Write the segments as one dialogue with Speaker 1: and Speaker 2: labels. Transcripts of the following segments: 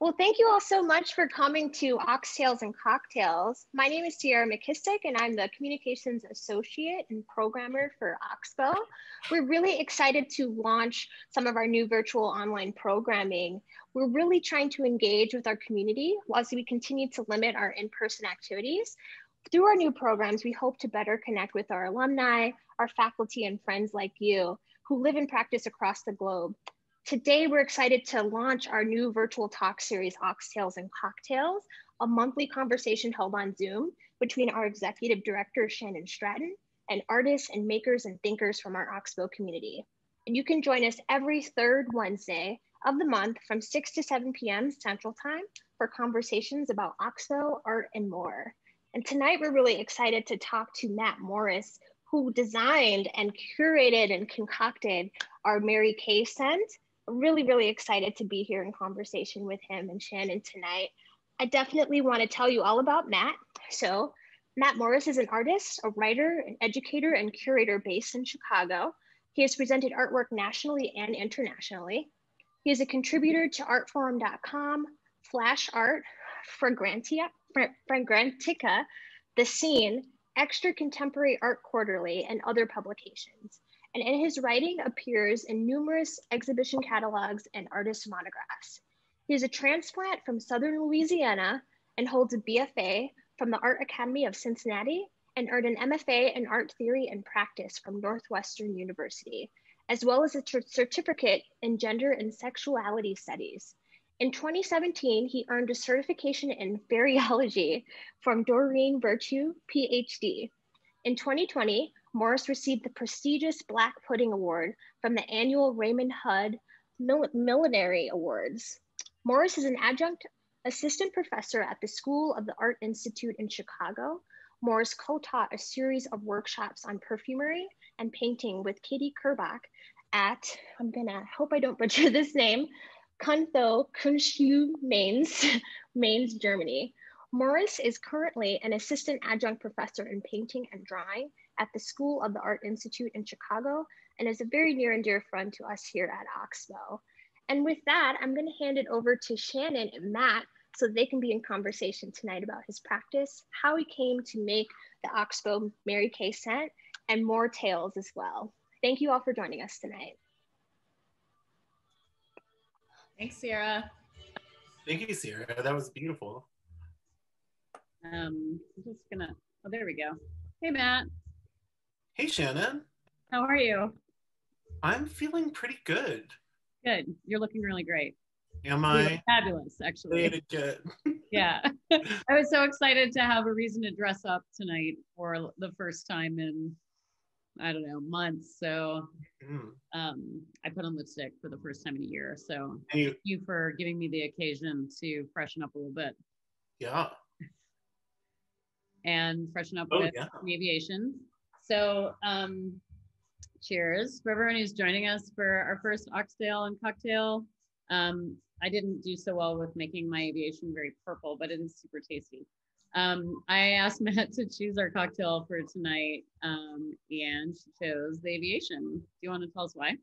Speaker 1: Well, thank you all so much for coming to Ox-Tales and Cocktails. My name is Sierra McKissick, and I'm the Communications Associate and Programmer for Oxbow. We're really excited to launch some of our new virtual online programming. We're really trying to engage with our community whilst we continue to limit our in-person activities. Through our new programs, we hope to better connect with our alumni, our faculty, and friends like you who live and practice across the globe. Today, we're excited to launch our new virtual talk series, Ox-Tales and Cocktails, a monthly conversation held on Zoom between our executive director, Shannon Stratton, and artists and makers and thinkers from our Oxbow community. And you can join us every third Wednesday of the month from 6 to 7 p.m. Central Time for conversations about Oxbow, art, and more. And tonight, we're really excited to talk to Matt Morris, who designed and curated and concocted our Mary K scent really, really excited to be here in conversation with him and Shannon tonight. I definitely want to tell you all about Matt. So, Matt Morris is an artist, a writer, an educator, and curator based in Chicago. He has presented artwork nationally and internationally. He is a contributor to artforum.com, Flash Art, Fragrantia, Fragrantica, The Scene, X-TRA Contemporary Art Quarterly, and other publications and in his writing appears in numerous exhibition catalogs and artist monographs. He is a transplant from Southern Louisiana and holds a BFA from the Art Academy of Cincinnati and earned an MFA in Art Theory and Practice from Northwestern University, as well as a certificate in Gender and Sexuality Studies. In 2017, he earned a certification in Fairyology from Doreen Virtue, PhD. In 2020, Morris received the prestigious Black Pudding Award from the annual Raymond Hudd Millinery Awards. Morris is an adjunct assistant professor at the School of the Art Institute in Chicago. Morris co-taught a series of workshops on perfumery and painting with Katie Kerbach at, I'm gonna hope I don't butcher this name, Kuntho Kunstschule Mainz, Mainz, Germany. Morris is currently an assistant adjunct professor in painting and drawing at the School of the Art Institute in Chicago and is a very near and dear friend to us here at Oxbow. And with that, I'm going to hand it over to Shannon and Matt so they can be in conversation tonight about his practice, how he came to make the Oxbow Mary K scent, and more tales as well. Thank you all for joining us tonight.
Speaker 2: Thanks, Sierra.
Speaker 3: Thank you, Sierra. That was beautiful.
Speaker 2: Um, I'm just gonna, oh, there we go. Hey, Matt.
Speaker 3: Hey, Shannon.
Speaker 2: How are you?
Speaker 3: I'm feeling pretty good.
Speaker 2: Good. You're looking really great.
Speaker 3: Am I?
Speaker 2: Fabulous, actually.
Speaker 3: Good.
Speaker 2: yeah. I was so excited to have a reason to dress up tonight for the first time in, I don't know, months. So mm. um, I put on lipstick for the first time in a year. So you, thank you for giving me the occasion to freshen up a little bit.
Speaker 3: Yeah.
Speaker 2: And freshen up oh, with yeah. aviation. So um, cheers for everyone who's joining us for our first oxtail and cocktail. Um, I didn't do so well with making my aviation very purple, but it is super tasty. Um, I asked Matt to choose our cocktail for tonight, um, and she chose the aviation. Do you want to tell us why?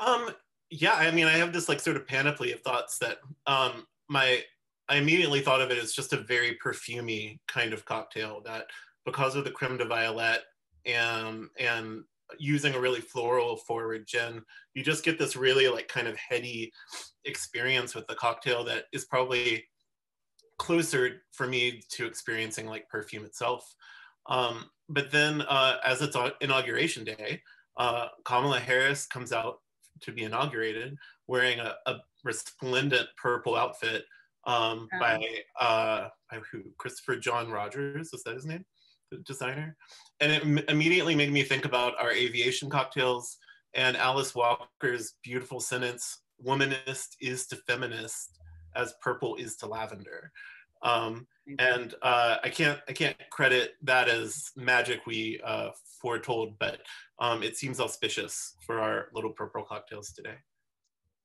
Speaker 3: Um, yeah, I mean, I have this like sort of panoply of thoughts that um, my I immediately thought of it as just a very perfumy kind of cocktail that because of the creme de violet and and using a really floral forward gin, you just get this really like kind of heady experience with the cocktail that is probably closer for me to experiencing like perfume itself. Um, but then uh, as it's inauguration day, uh, Kamala Harris comes out to be inaugurated wearing a, a resplendent purple outfit um, oh. by, uh, by who? Christopher John Rogers, is that his name? Designer. And it immediately made me think about our aviation cocktails and Alice Walker's beautiful sentence, womanist is to feminist as purple is to lavender. Um, and uh, I can't I can't credit that as magic we uh, foretold, but um, it seems auspicious for our little purple cocktails today.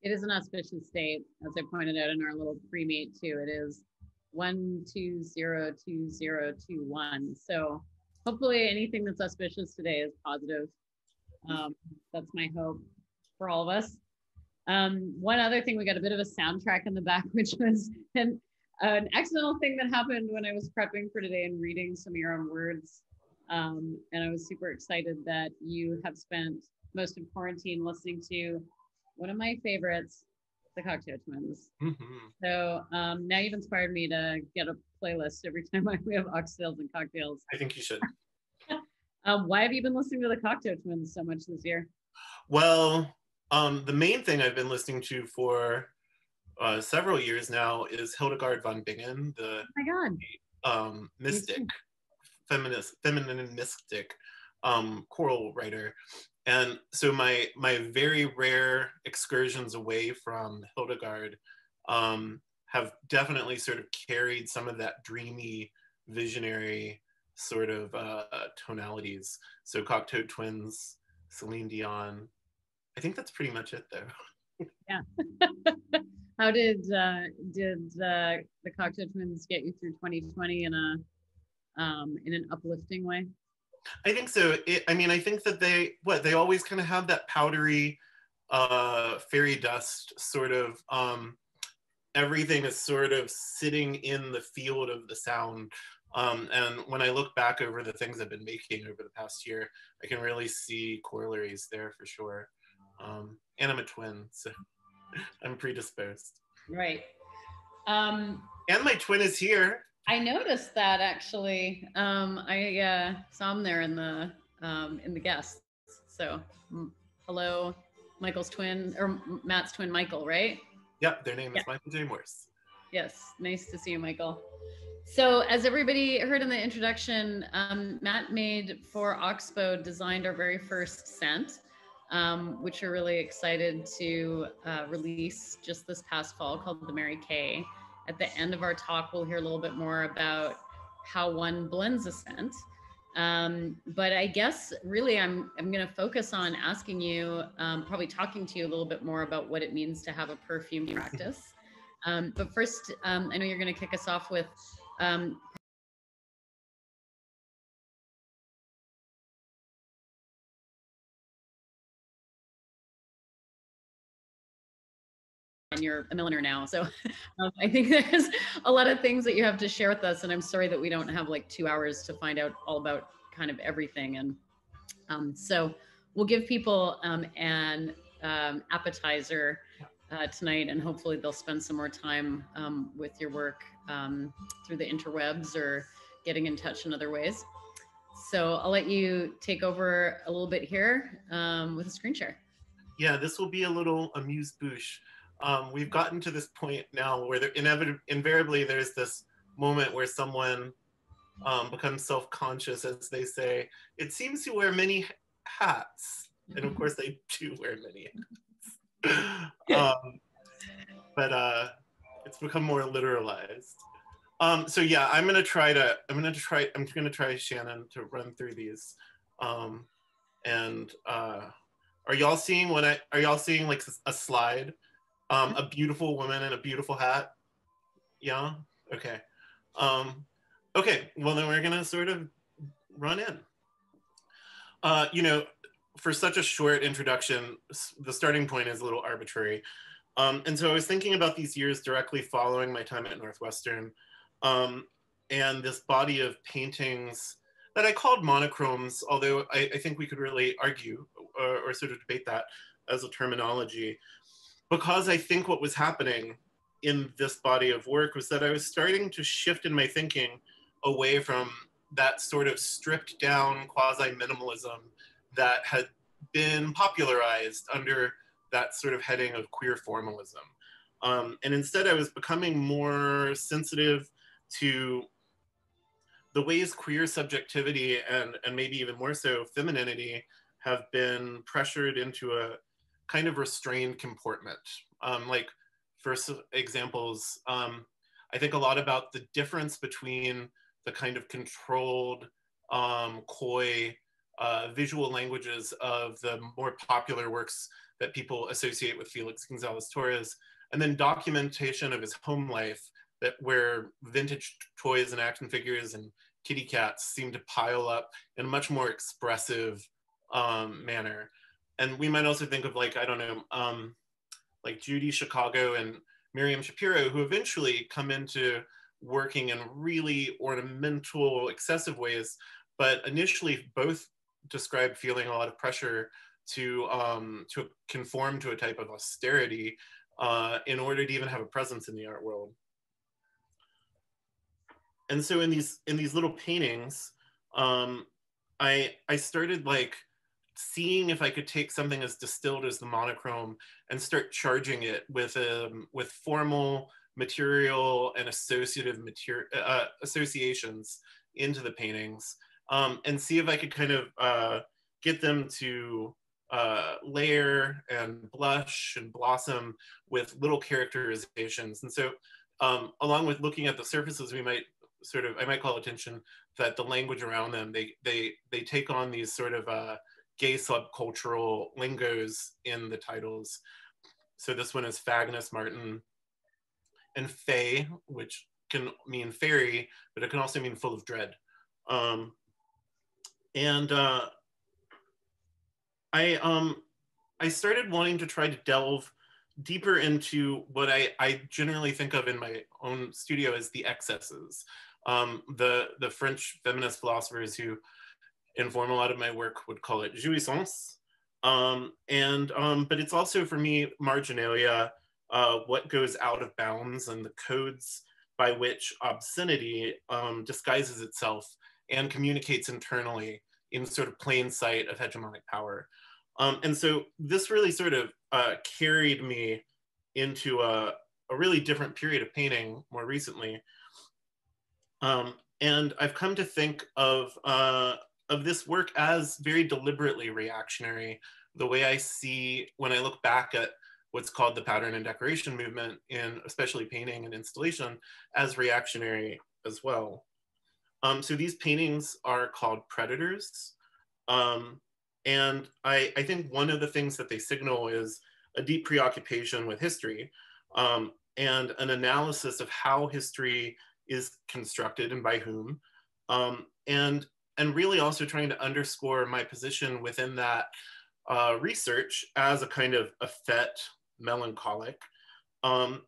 Speaker 2: It is an auspicious date, as I pointed out in our little pre-meet too. It is one two zero two zero two one. So hopefully anything that's auspicious today is positive. Um, that's my hope for all of us. Um, one other thing, we got a bit of a soundtrack in the back, which was an, an accidental thing that happened when I was prepping for today and reading some of your own words. Um, and I was super excited that you have spent most of quarantine listening to one of my favorites, the Cocteau Twins. Mm-hmm. So um, now you've inspired me to get a playlist every time I, we have oxtails and cocktails.
Speaker 3: I think you should.
Speaker 2: um, why have you been listening to the Cocktail Twins so much this year?
Speaker 3: Well, um, the main thing I've been listening to for uh, several years now is Hildegard von Bingen, the
Speaker 2: oh my God.
Speaker 3: Um, mystic, feminist, feminine mystic um, choral writer. And so my my very rare excursions away from Hildegard um, have definitely sort of carried some of that dreamy, visionary sort of uh, tonalities. So Cocteau Twins, Celine Dion. I think that's pretty much it, though.
Speaker 2: yeah. How did uh, did uh, the Cocteau Twins get you through 2020 in a um, in an uplifting way?
Speaker 3: I think so. It, I mean, I think that they what they always kind of have that powdery uh, fairy dust sort of. Um, everything is sort of sitting in the field of the sound. Um, and when I look back over the things I've been making over the past year, I can really see corollaries there for sure. Um, and I'm a twin, so I'm predisposed.
Speaker 2: Right. Um,
Speaker 3: and my twin is here.
Speaker 2: I noticed that actually. Um, I uh, saw him there in the um, in the guests. So, m- hello, Michael's twin or Matt's twin, Michael, right?
Speaker 3: Yep, their name yeah. is Michael J. Morris.
Speaker 2: Yes, nice to see you, Michael. So, as everybody heard in the introduction, um, Matt made for Oxbow designed our very first scent, um, which we're really excited to uh, release just this past fall, called the Mary K. At the end of our talk, we'll hear a little bit more about how one blends a scent. Um, but I guess really I'm, I'm going to focus on asking you, um, probably talking to you a little bit more about what it means to have a perfume practice. Um, but first, um, I know you're going to kick us off with and you're a milliner now. So um, I think there's a lot of things that you have to share with us. And I'm sorry that we don't have like two hours to find out all about kind of everything. And um, so we'll give people um, an um, appetizer uh, tonight, and hopefully they'll spend some more time um, with your work um, through the interwebs or getting in touch in other ways. So I'll let you take over a little bit here with a screen share.
Speaker 3: Yeah, this will be a little amuse bouche um, we've gotten to this point now where there inevitably, invariably there's this moment where someone um, becomes self-conscious as they say, it seems you wear many hats. And of course they do wear many hats. um, but uh, it's become more literalized. Um, so yeah, I'm gonna try to, I'm gonna try, I'm gonna try Shannon to run through these. Um, and uh, are y'all seeing when I, are y'all seeing like a slide um, a beautiful woman in a beautiful hat. Yeah. Okay. Um, okay. Well, then we're gonna sort of run in. Uh, you know, for such a short introduction, the starting point is a little arbitrary. Um, and so I was thinking about these years directly following my time at Northwestern um, and this body of paintings that I called monochromes, although I, I think we could really argue or, or, sort of debate that as a terminology because I think what was happening in this body of work was that I was starting to shift in my thinking away from that sort of stripped down quasi minimalism that had been popularized under that sort of heading of queer formalism. Um, and instead, I was becoming more sensitive to the ways queer subjectivity and, and maybe even more so femininity have been pressured into a kind of restrained comportment. Um, like, for examples, um, I think a lot about the difference between the kind of controlled, um, coy uh, visual languages of the more popular works that people associate with Felix Gonzalez Torres, and then documentation of his home life that where vintage toys and action figures and kitty cats seem to pile up in a much more expressive um, manner and we might also think of like I don't know, um, like Judy Chicago and Miriam Schapiro, who eventually come into working in really ornamental, excessive ways, but initially both describe feeling a lot of pressure to um, to conform to a type of austerity uh, in order to even have a presence in the art world. And so in these in these little paintings, um, I I started like seeing if I could take something as distilled as the monochrome and start charging it with um, with formal material and associative material uh, associations into the paintings um, and see if I could kind of uh, get them to uh, layer and blush and blossom with little characterizations. And so um, along with looking at the surfaces, we might sort of, I might call attention that the language around them, they, they, they take on these sort of uh, gay subcultural lingos in the titles. So this one is Fagnus Martin and Fay, which can mean fairy, but it can also mean full of dread. Um, and uh, I um, I started wanting to try to delve deeper into what I, I generally think of in my own studio as the excesses. Um, the the French feminist philosophers who inform a lot of my work would call it jouissance. Um, and um, but it's also for me marginalia, uh, what goes out of bounds and the codes by which obscenity um, disguises itself and communicates internally in sort of plain sight of hegemonic power. Um, and so this really sort of uh, carried me into a, a, really different period of painting more recently. Um, and I've come to think of, uh, of this work as very deliberately reactionary, the way I see when I look back at what's called the pattern and decoration movement in especially painting and installation as reactionary as well. Um, so these paintings are called predators. Um, and I, I think one of the things that they signal is a deep preoccupation with history um, and an analysis of how history is constructed and by whom. Um, and, and really also trying to underscore my position within that uh, research as a kind of effete melancholic um,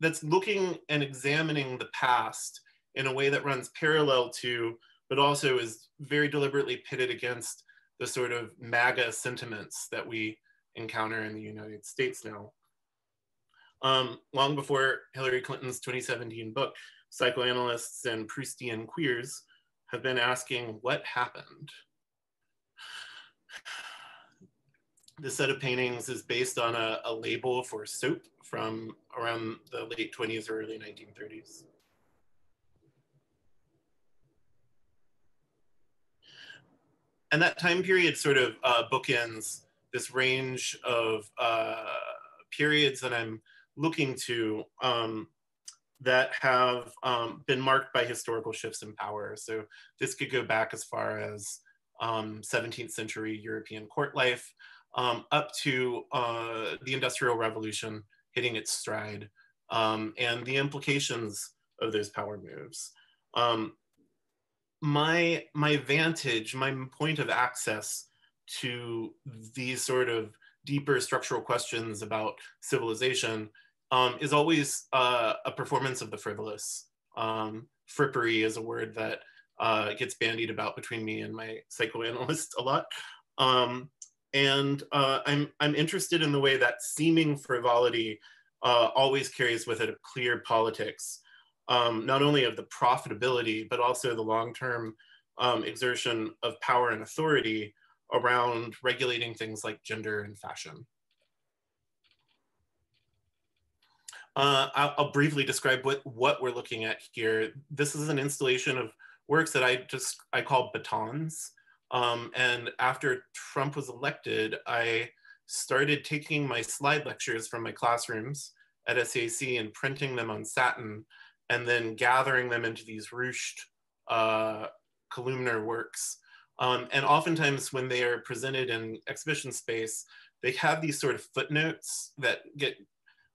Speaker 3: that's looking and examining the past in a way that runs parallel to, but also is very deliberately pitted against the sort of MAGA sentiments that we encounter in the United States now. Um, long before Hillary Clinton's 2017 book, psychoanalysts and Proustian queers have been asking what happened. This set of paintings is based on a, a label for soap from around the late 20s or early 1930s. and that time period sort of uh, bookends this range of uh, periods that I'm looking to um, that have um, been marked by historical shifts in power. So this could go back as far as um, 17th century European court life um, up to uh, the Industrial Revolution hitting its stride um, and the implications of those power moves. Um, my my vantage, my point of access to these sort of deeper structural questions about civilization um, is always uh, a performance of the frivolous. Um, frippery is a word that uh, gets bandied about between me and my psychoanalyst a lot. Um, and uh, I'm, I'm interested in the way that seeming frivolity uh, always carries with it a clear politics um, not only of the profitability, but also the long-term um, exertion of power and authority around regulating things like gender and fashion. Uh, I'll, I'll, briefly describe what, what we're looking at here. This is an installation of works that I just, I call batons. Um, and after Trump was elected, I started taking my slide lectures from my classrooms at SAIC and printing them on satin and then gathering them into these ruched uh, columnar works. Um, and oftentimes when they are presented in exhibition space, they have these sort of footnotes that get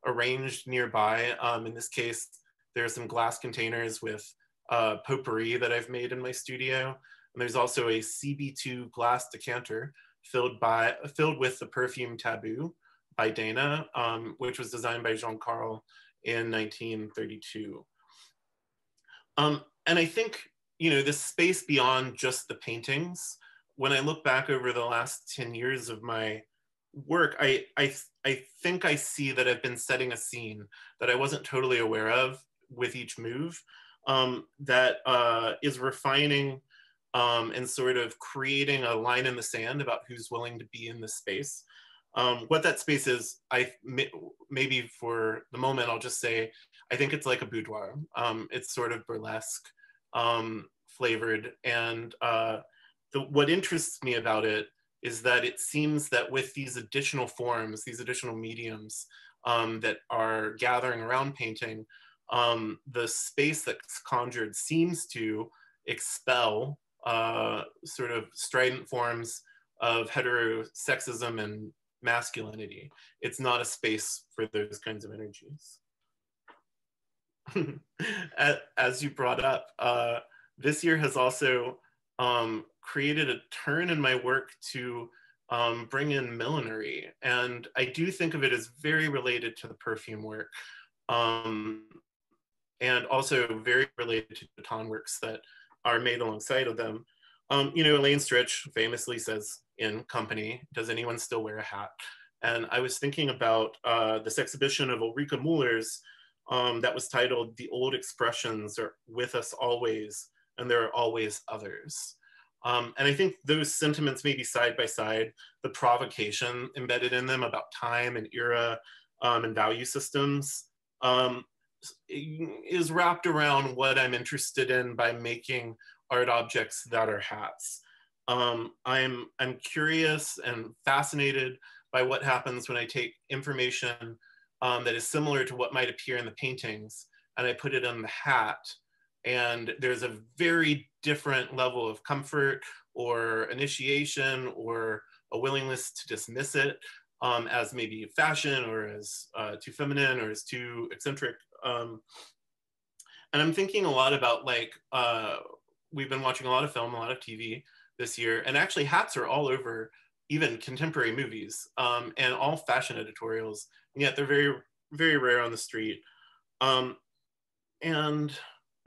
Speaker 3: arranged nearby. Um, in this case, there are some glass containers with uh, potpourri that I've made in my studio. And there's also a CB2 glass decanter filled by filled with the perfume Taboo by Dana, um, which was designed by Jean Carles in 1932. Um, and I think, you know, this space beyond just the paintings, when I look back over the last 10 years of my work, I, I, I think I see that I've been setting a scene that I wasn't totally aware of with each move um, that uh, is refining um, and sort of creating a line in the sand about who's willing to be in this space. Um, what that space is, I may, maybe for the moment, I'll just say, I think it's like a boudoir. Um, it's sort of burlesque um, flavored. And uh, the, what interests me about it is that it seems that with these additional forms, these additional mediums um, that are gathering around painting, um, the space that's conjured seems to expel uh, sort of strident forms of heterosexism and masculinity. It's not a space for those kinds of energies. As you brought up, uh, this year has also um, created a turn in my work to um, bring in millinery. And I do think of it as very related to the perfume work. Um, and also very related to the baton works that are made alongside of them. Um, you know, Elaine Stritch famously says in Company, does anyone still wear a hat? And I was thinking about uh, this exhibition of Ulrike Müller's um, that was titled The Old Expressions Are With Us Always, and There Are Always Others. Um, and I think those sentiments may be side by side, the provocation embedded in them about time and era um, and value systems um, is wrapped around what I'm interested in by making art objects that are hats. Um, I'm, I'm curious and fascinated by what happens when I take information um, that is similar to what might appear in the paintings and I put it on the hat. And there's a very different level of comfort or initiation or a willingness to dismiss it um, as maybe fashion or as uh, too feminine or as too eccentric. Um, and I'm thinking a lot about like, uh, we've been watching a lot of film, a lot of TV this year, and actually hats are all over even contemporary movies um, and all fashion editorials, and yet they're very, very rare on the street. Um, and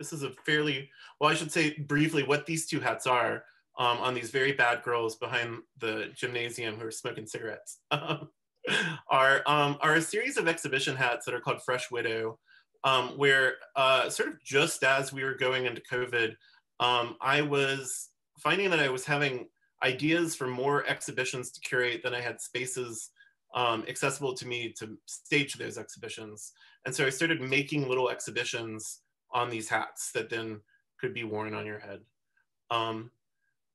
Speaker 3: this is a fairly, well, I should say briefly what these two hats are um, on these very bad girls behind the gymnasium who are smoking cigarettes are, um, are a series of exhibition hats that are called Fresh Widow, um, where uh, sort of just as we were going into COVID, um, I was finding that I was having ideas for more exhibitions to curate than I had spaces um, accessible to me to stage those exhibitions. And so I started making little exhibitions on these hats that then could be worn on your head. Um,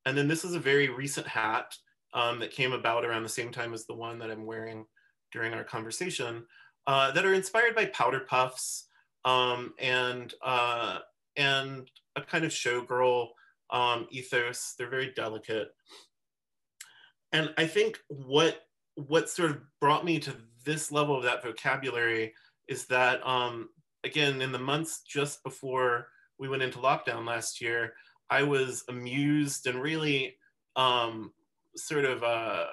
Speaker 3: and then this is a very recent hat um, that came about around the same time as the one that I'm wearing during our conversation uh, that are inspired by powder puffs um, and, uh, and a kind of showgirl um, ethos. They're very delicate. And I think what what sort of brought me to this level of that vocabulary is that um, again in the months just before we went into lockdown last year, I was amused and really um, sort of uh,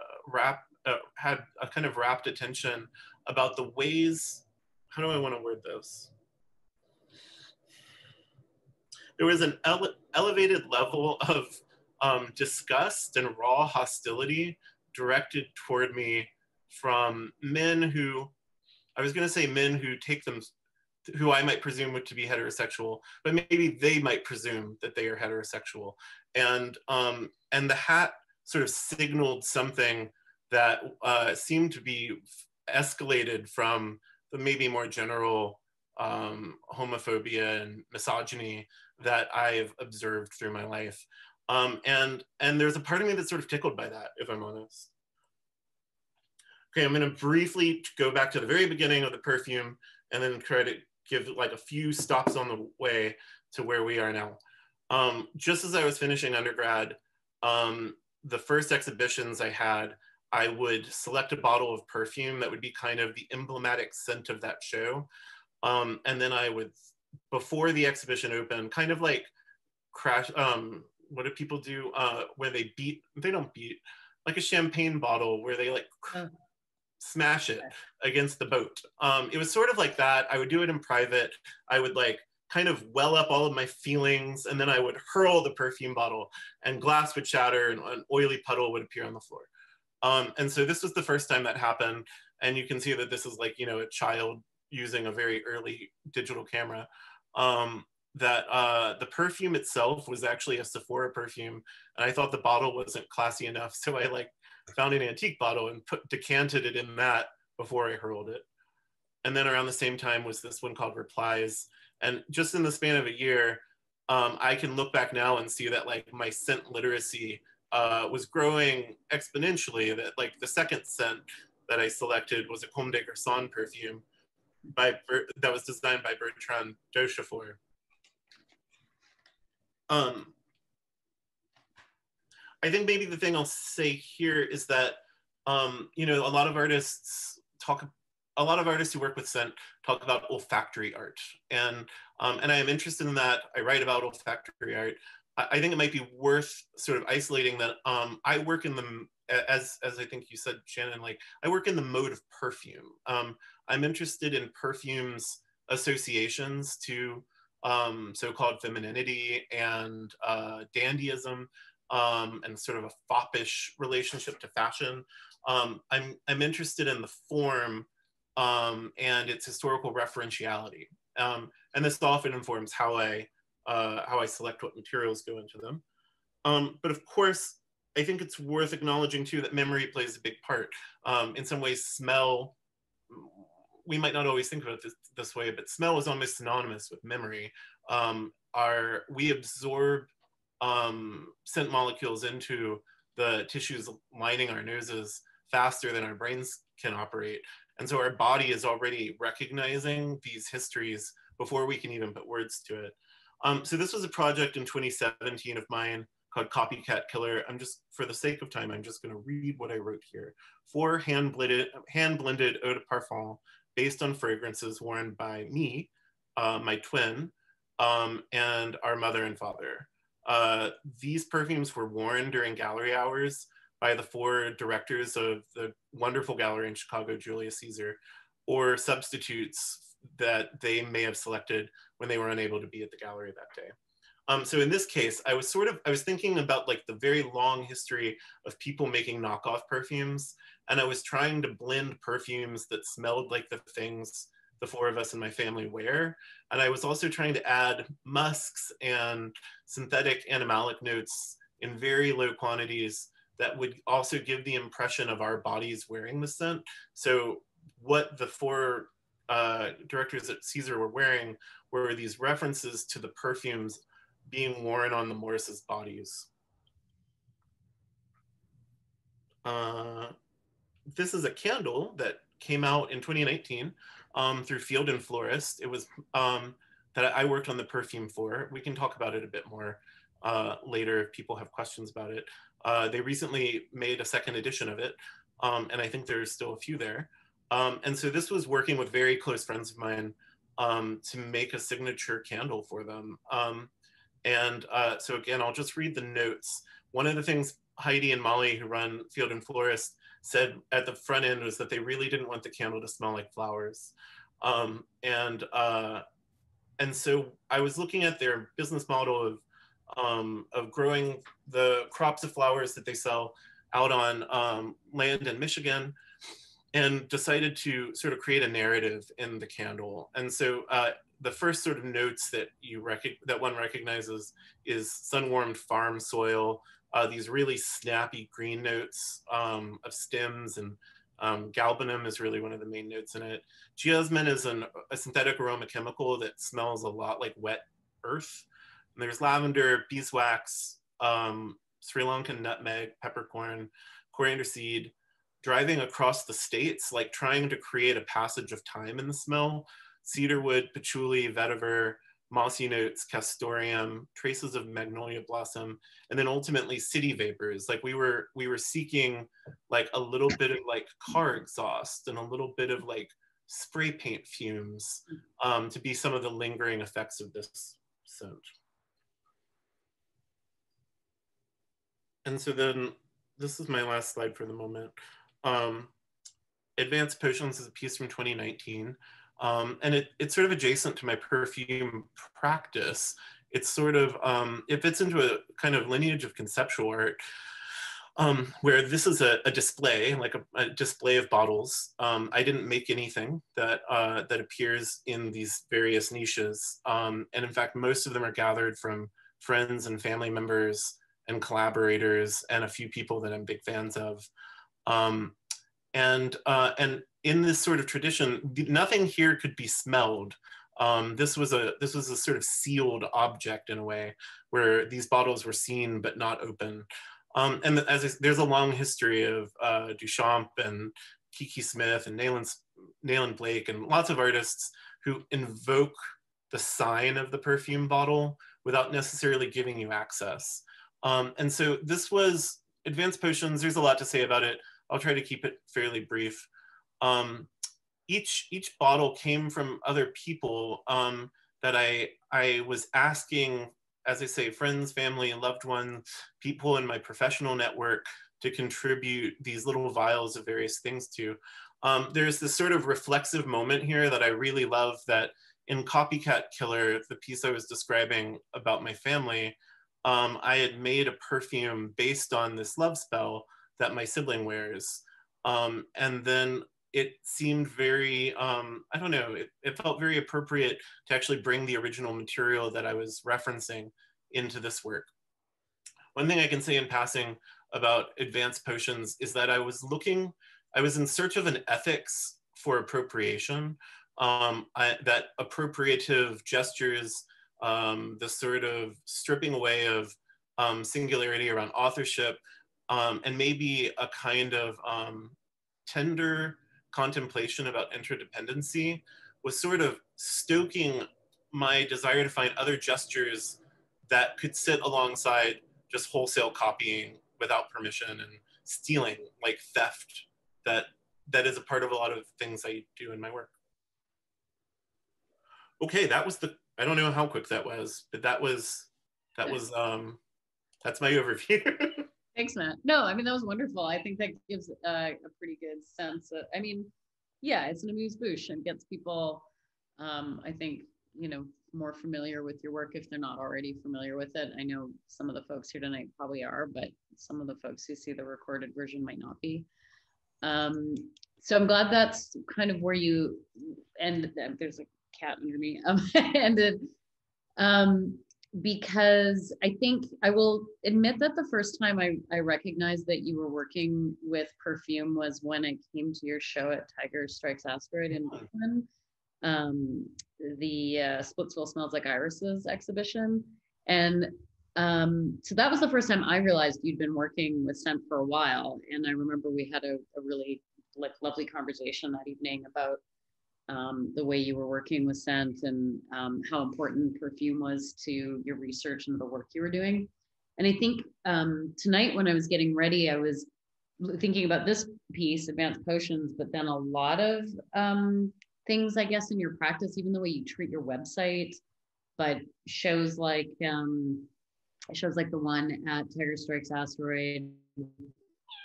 Speaker 3: uh, had a kind of rapt attention about the ways. How do I want to word this? there was an ele elevated level of um, disgust and raw hostility directed toward me from men who, I was going to say men who take them, who I might presume to be heterosexual, but maybe they might presume that they are heterosexual. And, um, and the hat sort of signaled something that uh, seemed to be escalated from the maybe more general um, homophobia and misogyny that I've observed through my life. Um, and, and there's a part of me that's sort of tickled by that, if I'm honest. Okay, I'm gonna briefly go back to the very beginning of the perfume and then try to give like a few stops on the way to where we are now. Um, just as I was finishing undergrad, um, the first exhibitions I had, I would select a bottle of perfume that would be kind of the emblematic scent of that show. Um, and then I would before the exhibition opened, kind of like crash. Um, what do people do uh, where they beat? They don't beat like a champagne bottle where they like uh. Smash it against the boat. Um, it was sort of like that. I would do it in private. I would like kind of well up all of my feelings and then I would hurl the perfume bottle and glass would shatter and an oily puddle would appear on the floor. Um, and so this was the first time that happened. And you can see that this is like, you know, a child using a very early digital camera. Um, that uh, the perfume itself was actually a Sephora perfume. And I thought the bottle wasn't classy enough. So I like found an antique bottle and put decanted it in that before I hurled it. And then around the same time was this one called Replies. And just in the span of a year, um, I can look back now and see that like my scent literacy uh, was growing exponentially. That like the second scent that I selected was a Comme des Garçons perfume by that was designed by Bertrand Duchaufour. Um, I think maybe the thing I'll say here is that, um, you know, a lot of artists talk, a lot of artists who work with scent talk about olfactory art. And, um, and I am interested in that. I write about olfactory art. I, I think it might be worth sort of isolating that um, I work in the, as, as I think you said, Shannon, like I work in the mode of perfume. Um, I'm interested in perfumes associations to um, so-called femininity and uh, dandyism um, and sort of a foppish relationship to fashion. Um, I'm, I'm interested in the form um, and its historical referentiality. Um, and this often informs how I, uh, how I select what materials go into them. Um, but of course, I think it's worth acknowledging too that memory plays a big part. Um, in some ways, smell, we might not always think about it this, this way, but smell is almost synonymous with memory. Our, we absorb um, scent molecules into the tissues lining our noses faster than our brains can operate. And so our body is already recognizing these histories before we can even put words to it. Um, so this was a project in 2017 of mine called Copycat Killer. I'm just, for the sake of time, I'm just gonna read what I wrote here. Four hand-blended hand blended eau de parfum based on fragrances worn by me, uh, my twin, um, and our mother and father. Uh, these perfumes were worn during gallery hours by the four directors of the wonderful gallery in Chicago, Julius Caesar, or substitutes that they may have selected when they were unable to be at the gallery that day. Um, so in this case, I was sort of, I was thinking about like the very long history of people making knockoff perfumes. And I was trying to blend perfumes that smelled like the things the four of us in my family wear. And I was also trying to add musks and synthetic animalic notes in very low quantities that would also give the impression of our bodies wearing the scent. So what the four uh, directors at Caesar were wearing were these references to the perfumes being worn on the Morrises' bodies. Uh, this is a candle that came out in 2019 um, through Field and Florist. It was um, that I worked on the perfume for. We can talk about it a bit more uh, later if people have questions about it. Uh, they recently made a second edition of it, um, and I think there's still a few there. Um, and so this was working with very close friends of mine um, to make a signature candle for them. Um, and uh, so again, I'll just read the notes. One of the things Heidi and Molly, who run Field and Florist, said at the front end was that they really didn't want the candle to smell like flowers. Um, and uh, and so I was looking at their business model of um, of growing the crops of flowers that they sell out on um, land in Michigan, and decided to sort of create a narrative in the candle. And so uh, the first sort of notes that you that one recognizes is sun-warmed farm soil, uh, these really snappy green notes um, of stems and um, galbanum is really one of the main notes in it. Geosmin is an, a synthetic aroma chemical that smells a lot like wet earth. And there's lavender, beeswax, um, Sri Lankan nutmeg, peppercorn, coriander seed, driving across the states, like trying to create a passage of time in the smell. Cedarwood, patchouli, vetiver, mossy notes, castoreum, traces of magnolia blossom, and then ultimately city vapors. Like we were we were seeking like a little bit of like car exhaust and a little bit of like spray paint fumes um, to be some of the lingering effects of this scent. And so then this is my last slide for the moment. Um, Advanced Potions is a piece from 2019. Um, and it, it's sort of adjacent to my perfume practice. It's sort of, um, it fits into a kind of lineage of conceptual art um, where this is a, a display, like a, a, display of bottles. Um, I didn't make anything that, uh, that appears in these various niches. Um, and in fact, most of them are gathered from friends and family members and collaborators and a few people that I'm big fans of. Um, and, uh, and in this sort of tradition, nothing here could be smelled. Um, this was a this was a sort of sealed object in a way, where these bottles were seen but not open. Um, and as I, there's a long history of uh, Duchamp and Kiki Smith and Nayland, Nayland Blake and lots of artists who invoke the sign of the perfume bottle without necessarily giving you access. Um, and so this was Advanced Potions. There's a lot to say about it. I'll try to keep it fairly brief. Um, each each bottle came from other people um, that I I was asking as I say, friends, family, loved ones, people in my professional network to contribute these little vials of various things to. Um, there's this sort of reflexive moment here that I really love that in Copycat Killer, the piece I was describing about my family, um, I had made a perfume based on this love spell that my sibling wears. Um, and then it seemed very, um, I don't know, it, it, felt very appropriate to actually bring the original material that I was referencing into this work. One thing I can say in passing about advanced potions is that I was looking, I was in search of an ethics for appropriation, um, I, that appropriative gestures, um, the sort of stripping away of um, singularity around authorship, um, and maybe a kind of um, tender contemplation about interdependency was sort of stoking my desire to find other gestures that could sit alongside just wholesale copying without permission and stealing like theft that that is a part of a lot of things I do in my work. Okay, that was the I don't know how quick that was, but that was that was um that's my overview.
Speaker 2: Thanks, Matt. No, I mean, that was wonderful. I think that gives uh, a pretty good sense. Of, I mean, yeah, it's an amuse bouche and gets people, um, I think, you know, more familiar with your work if they're not already familiar with it. I know some of the folks here tonight probably are, but some of the folks who see the recorded version might not be. Um, so I'm glad that's kind of where you and there's a cat under me um, ended. Um, because I think I will admit that the first time I, I recognized that you were working with perfume was when I came to your show at Tiger Strikes Asteroid in Brooklyn, um, the uh, Splitsville Smells Like Irises exhibition. And um, so that was the first time I realized you'd been working with scent for a while. And I remember we had a, a really like lovely conversation that evening about um, the way you were working with scent and um, how important perfume was to your research and the work you were doing. And I think um, tonight when I was getting ready, I was thinking about this piece, advanced potions, but then a lot of um, things, I guess, in your practice, even the way you treat your website, but shows like um, shows like the one at Tiger Strikes Asteroid,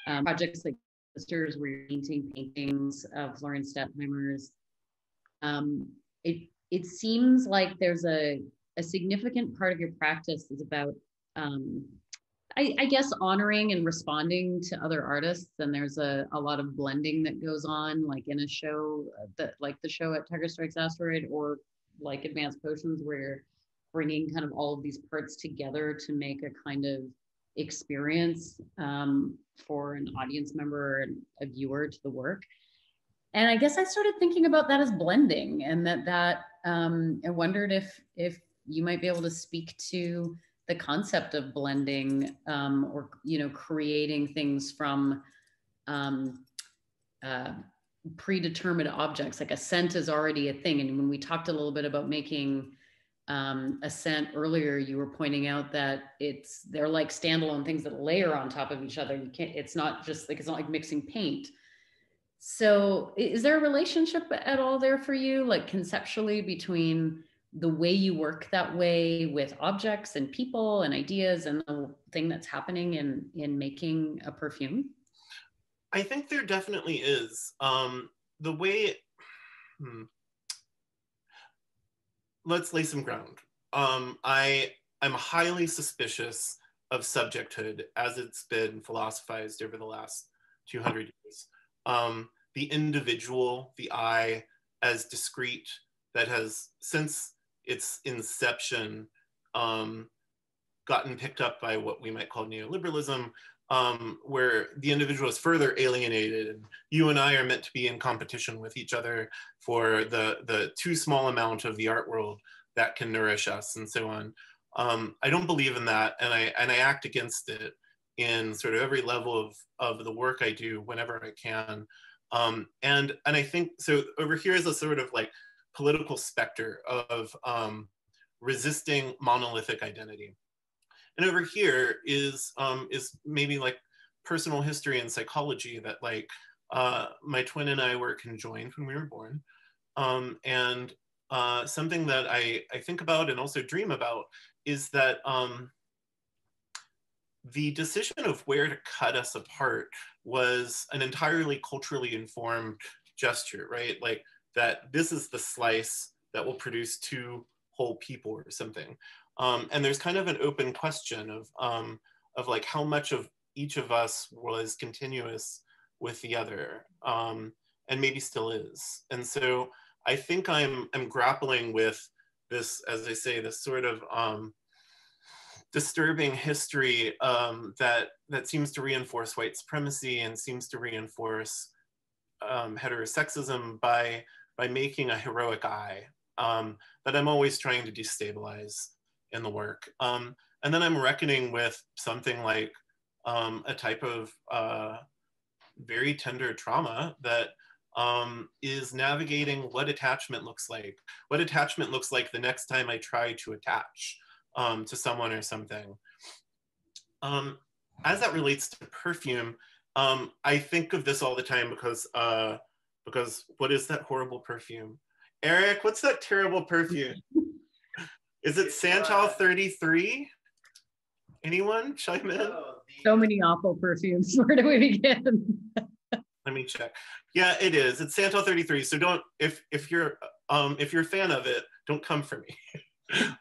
Speaker 2: um, projects like Sisters, where you're painting paintings of Florine Stettheimer's um, it it seems like there's a a significant part of your practice is about um, I, I, guess honoring and responding to other artists and there's a, a lot of blending that goes on like in a show uh, that like the show at tiger strikes asteroid or like advanced potions where you're bringing kind of all of these parts together to make a kind of experience um, for an audience member and a viewer to the work and I guess I started thinking about that as blending, and that that um, I wondered if if you might be able to speak to the concept of blending um, or you know creating things from um, uh, predetermined objects. Like a scent is already a thing. And when we talked a little bit about making um, a scent earlier you were pointing out that it's they're like standalone things that layer on top of each other. You can't it's not just like it's not like mixing paint so, is there a relationship at all there for you, like conceptually, between the way you work that way with objects and people and ideas and the thing that's happening in in making a perfume?
Speaker 3: I think there definitely is. Um, the way, hmm, let's lay some ground. Um, I I'm highly suspicious of subjecthood as it's been philosophized over the last 200 years. Um, the individual, the I, as discrete, that has since its inception um, gotten picked up by what we might call neoliberalism, um, where the individual is further alienated. And you and I are meant to be in competition with each other for the, the too small amount of the art world that can nourish us and so on. Um, I don't believe in that, and I and I act against it in sort of every level of of the work I do whenever I can. Um, and and I think so. Over here is a sort of like political specter of um, resisting monolithic identity. And over here is um, is maybe like personal history and psychology that like uh, my twin and I were conjoined when we were born. Um, and uh, something that I, I think about and also dream about is that um, the decision of where to cut us apart was an entirely culturally informed gesture, right? Like that this is the slice that will produce two whole people or something. Um, and there's kind of an open question of, um, of like how much of each of us was continuous with the other um, and maybe still is. And so I think I'm, I'm grappling with this, as I say, this sort of um, disturbing history um, that, that seems to reinforce white supremacy and seems to reinforce um, heterosexism by, by making a heroic eye um, that I'm always trying to destabilize in the work. Um, and then I'm reckoning with something like um, a type of uh, very tender trauma that um, is navigating what attachment looks like, what attachment looks like the next time I try to attach um, to someone or something. Um, as that relates to perfume, um, I think of this all the time because uh, because what is that horrible perfume? Eric, what's that terrible perfume? Is it Santal 33? Anyone chime in?
Speaker 2: So many awful perfumes. Where do we begin?
Speaker 3: Let me check. Yeah, it is. It's Santal 33. So don't if if you're um if you're a fan of it, don't come for me.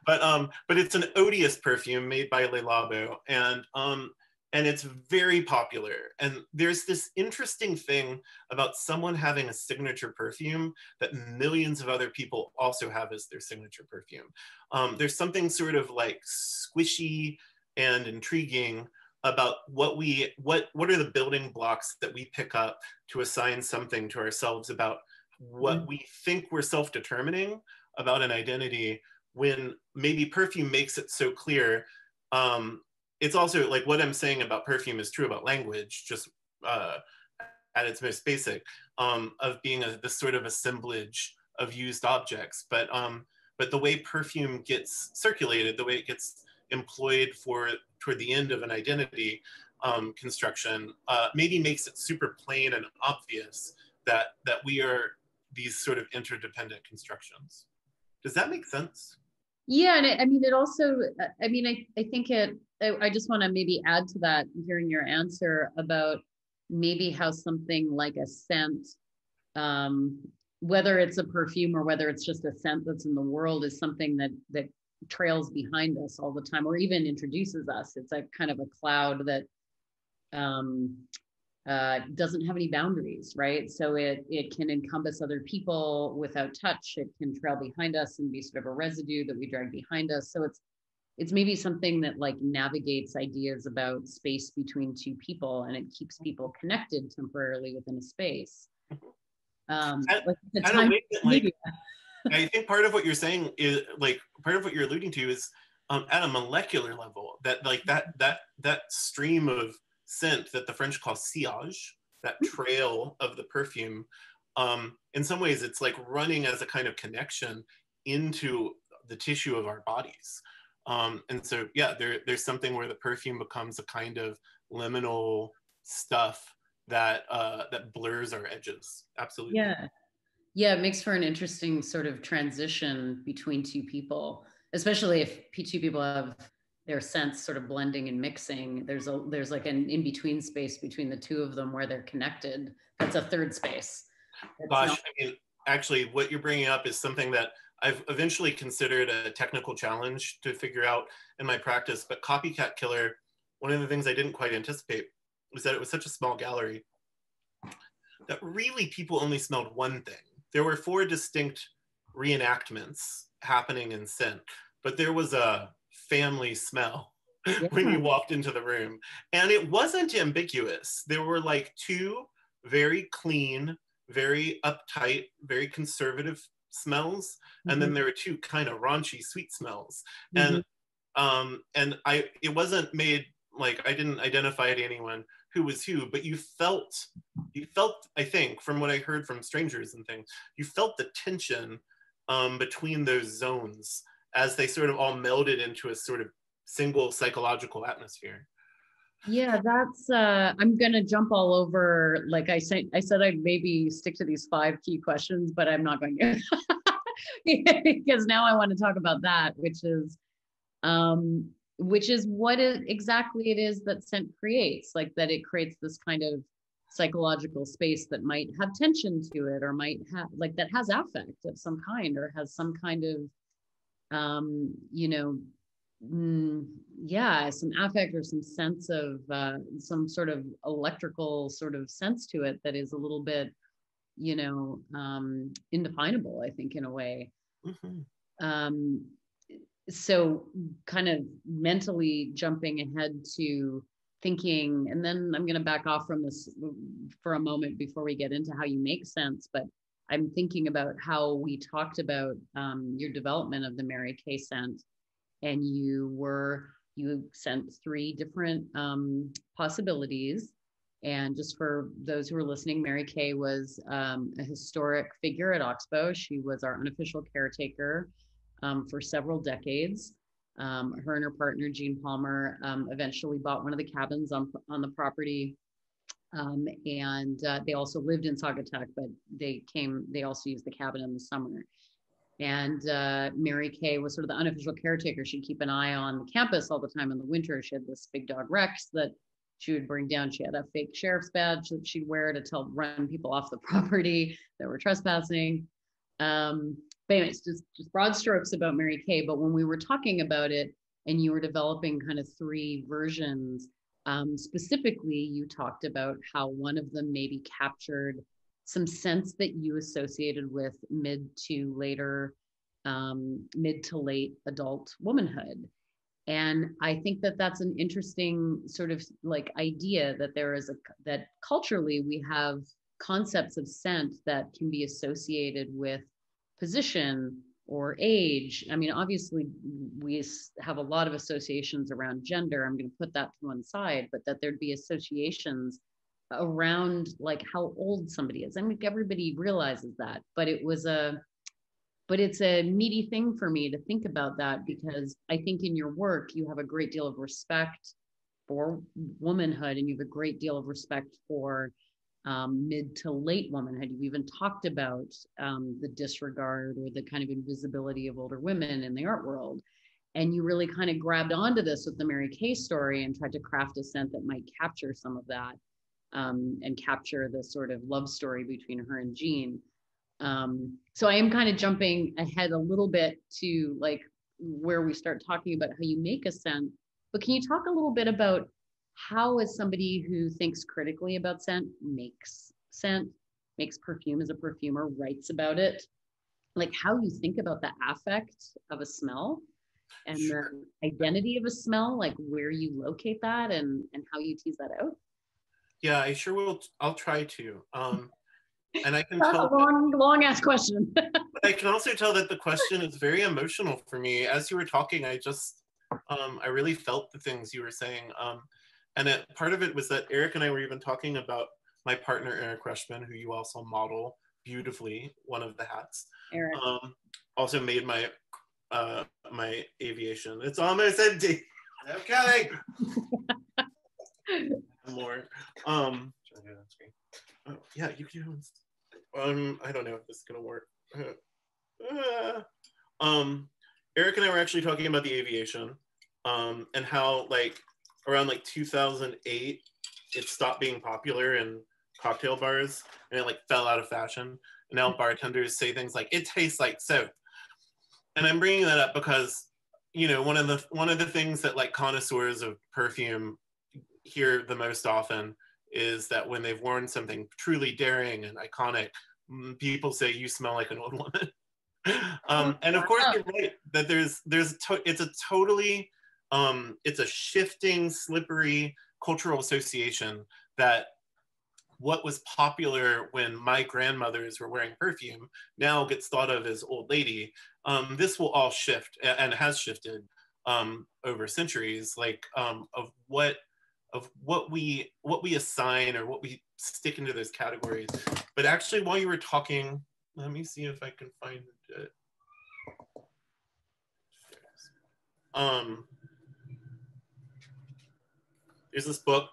Speaker 3: but um but it's an odious perfume made by Le Labo and um and it's very popular. And there's this interesting thing about someone having a signature perfume that millions of other people also have as their signature perfume. Um, there's something sort of like squishy and intriguing about what we what what are the building blocks that we pick up to assign something to ourselves about what mm-hmm. we think we're self-determining about an identity when maybe perfume makes it so clear um, it's also like what I'm saying about perfume is true about language, just uh, at its most basic, um, of being a, this sort of assemblage of used objects. But um, but the way perfume gets circulated, the way it gets employed for toward the end of an identity um, construction, uh, maybe makes it super plain and obvious that that we are these sort of interdependent constructions. Does that make sense?
Speaker 2: Yeah, and I mean, it also, I mean, I, I think it, I, I just want to maybe add to that, hearing your answer about maybe how something like a scent, um, whether it's a perfume or whether it's just a scent that's in the world, is something that that trails behind us all the time, or even introduces us. It's a kind of a cloud that um, uh, doesn't have any boundaries, right? So it it can encompass other people without touch. It can trail behind us and be sort of a residue that we drag behind us. So it's it's maybe something that like navigates ideas about space between two people and it keeps people connected temporarily within a space. Um,
Speaker 3: at, like time, like, I think part of what you're saying is like part of what you're alluding to is um, at a molecular level that like that that that stream of scent that the French call sillage, that hmm. trail of the perfume, um, in some ways it's like running as a kind of connection into the tissue of our bodies. Um, and so, yeah, there, there's something where the perfume becomes a kind of liminal stuff that uh, that blurs our edges. Absolutely.
Speaker 2: Yeah, yeah, it makes for an interesting sort of transition between two people, especially if two people have their sense sort of blending and mixing. There's a there's like an in between space between the two of them where they're connected. That's a third space.
Speaker 3: That's Gosh, not- I mean, actually, what you're bringing up is something that I've eventually considered a technical challenge to figure out in my practice. But Copycat Killer, one of the things I didn't quite anticipate was that it was such a small gallery that really people only smelled one thing. There were four distinct reenactments happening in scent, but there was a family smell yeah. when you walked into the room. And it wasn't ambiguous. There were like two very clean, very uptight, very conservative smells. Mm-hmm. And then mm-hmm. there were two kind of raunchy sweet smells. Mm-hmm. And um and I it wasn't made like I didn't identify to anyone who was who, but you felt you felt, I think, from what I heard from strangers and things, you felt the tension um, between those zones as they sort of all melded into a sort of single psychological atmosphere.
Speaker 2: Yeah, that's uh I'm gonna jump all over like I said I said I'd maybe stick to these five key questions, but I'm not going to because now I want to talk about that, which is um which is what it, exactly it is that scent creates, like that it creates this kind of psychological space that might have tension to it or might have like that has affect of some kind or has some kind of um you know mm, yeah some affect or some sense of uh, some sort of electrical sort of sense to it that is a little bit you know um indefinable i think in a way mm-hmm. um so kind of mentally jumping ahead to thinking and then i'm going to back off from this for a moment before we get into how you make sense but i'm thinking about how we talked about um, your development of the Mary K scent. And you were you sent three different um, possibilities. And just for those who are listening Mary K was um, a historic figure at Ox-Bow. She was our unofficial caretaker um, for several decades. Um, her and her partner, Jean Palmer, um, eventually bought one of the cabins on, on the property. Um, and uh, they also lived in Saugatuck, but they came, they also used the cabin in the summer. And uh, Mary K was sort of the unofficial caretaker. She'd keep an eye on the campus all the time in the winter. She had this big dog Rex that she would bring down. She had a fake sheriff's badge that she'd wear to tell run people off the property that were trespassing. Um, but anyways, just, just broad strokes about Mary K. But when we were talking about it and you were developing kind of three versions, um, specifically, you talked about how one of them maybe captured some sense that you associated with mid to later, um, mid to late adult womanhood. And I think that that's an interesting sort of like idea that there is a, that culturally we have concepts of scent that can be associated with position or age. I mean, obviously, we have a lot of associations around gender. I'm going to put that to one side, but that there'd be associations around like how old somebody is. I mean, everybody realizes that, but it was a, but it's a meaty thing for me to think about that because I think in your work, you have a great deal of respect for womanhood and you have a great deal of respect for um, mid to late womanhood. You've even talked about um, the disregard or the kind of invisibility of older women in the art world. And you really kind of grabbed onto this with the Mary K story and tried to craft a scent that might capture some of that um, and capture the sort of love story between her and Jean. Um, so I am kind of jumping ahead a little bit to like where we start talking about how you make a scent. But can you talk a little bit about how is somebody who thinks critically about scent makes scent makes perfume as a perfumer writes about it? Like how you think about the affect of a smell and sure. the identity of a smell like where you locate that and and how you tease that out?
Speaker 3: Yeah i sure will i'll try to um and i can
Speaker 2: That's tell a long that, long ass question.
Speaker 3: But i can also tell that the question is very emotional for me. As you were talking i just um i really felt the things you were saying. Um and it, part of it was that Eric and I were even talking about my partner, Eric Rushman, who you also model beautifully, one of the hats. Eric. Um, also made my uh, my aviation. It's almost empty. Okay. More. Um, oh, yeah, you can. Um, I don't know if this is gonna work. Uh, um, Eric and I were actually talking about the aviation um, and how like around like 2008 it stopped being popular in cocktail bars and it like fell out of fashion. And now bartenders say things like it tastes like soap. And i'm bringing that up because you know one of the one of the things that like connoisseurs of perfume hear the most often is that when they've worn something truly daring and iconic people say you smell like an old woman. Um, and of course you're right that there's there's to, it's a totally um, it's a shifting slippery cultural association that what was popular when my grandmothers were wearing perfume now gets thought of as old lady. Um, this will all shift and has shifted um, over centuries, like um, of what of what we what we assign or what we stick into those categories. But actually, while you were talking, let me see if I can find it. Um, there's this book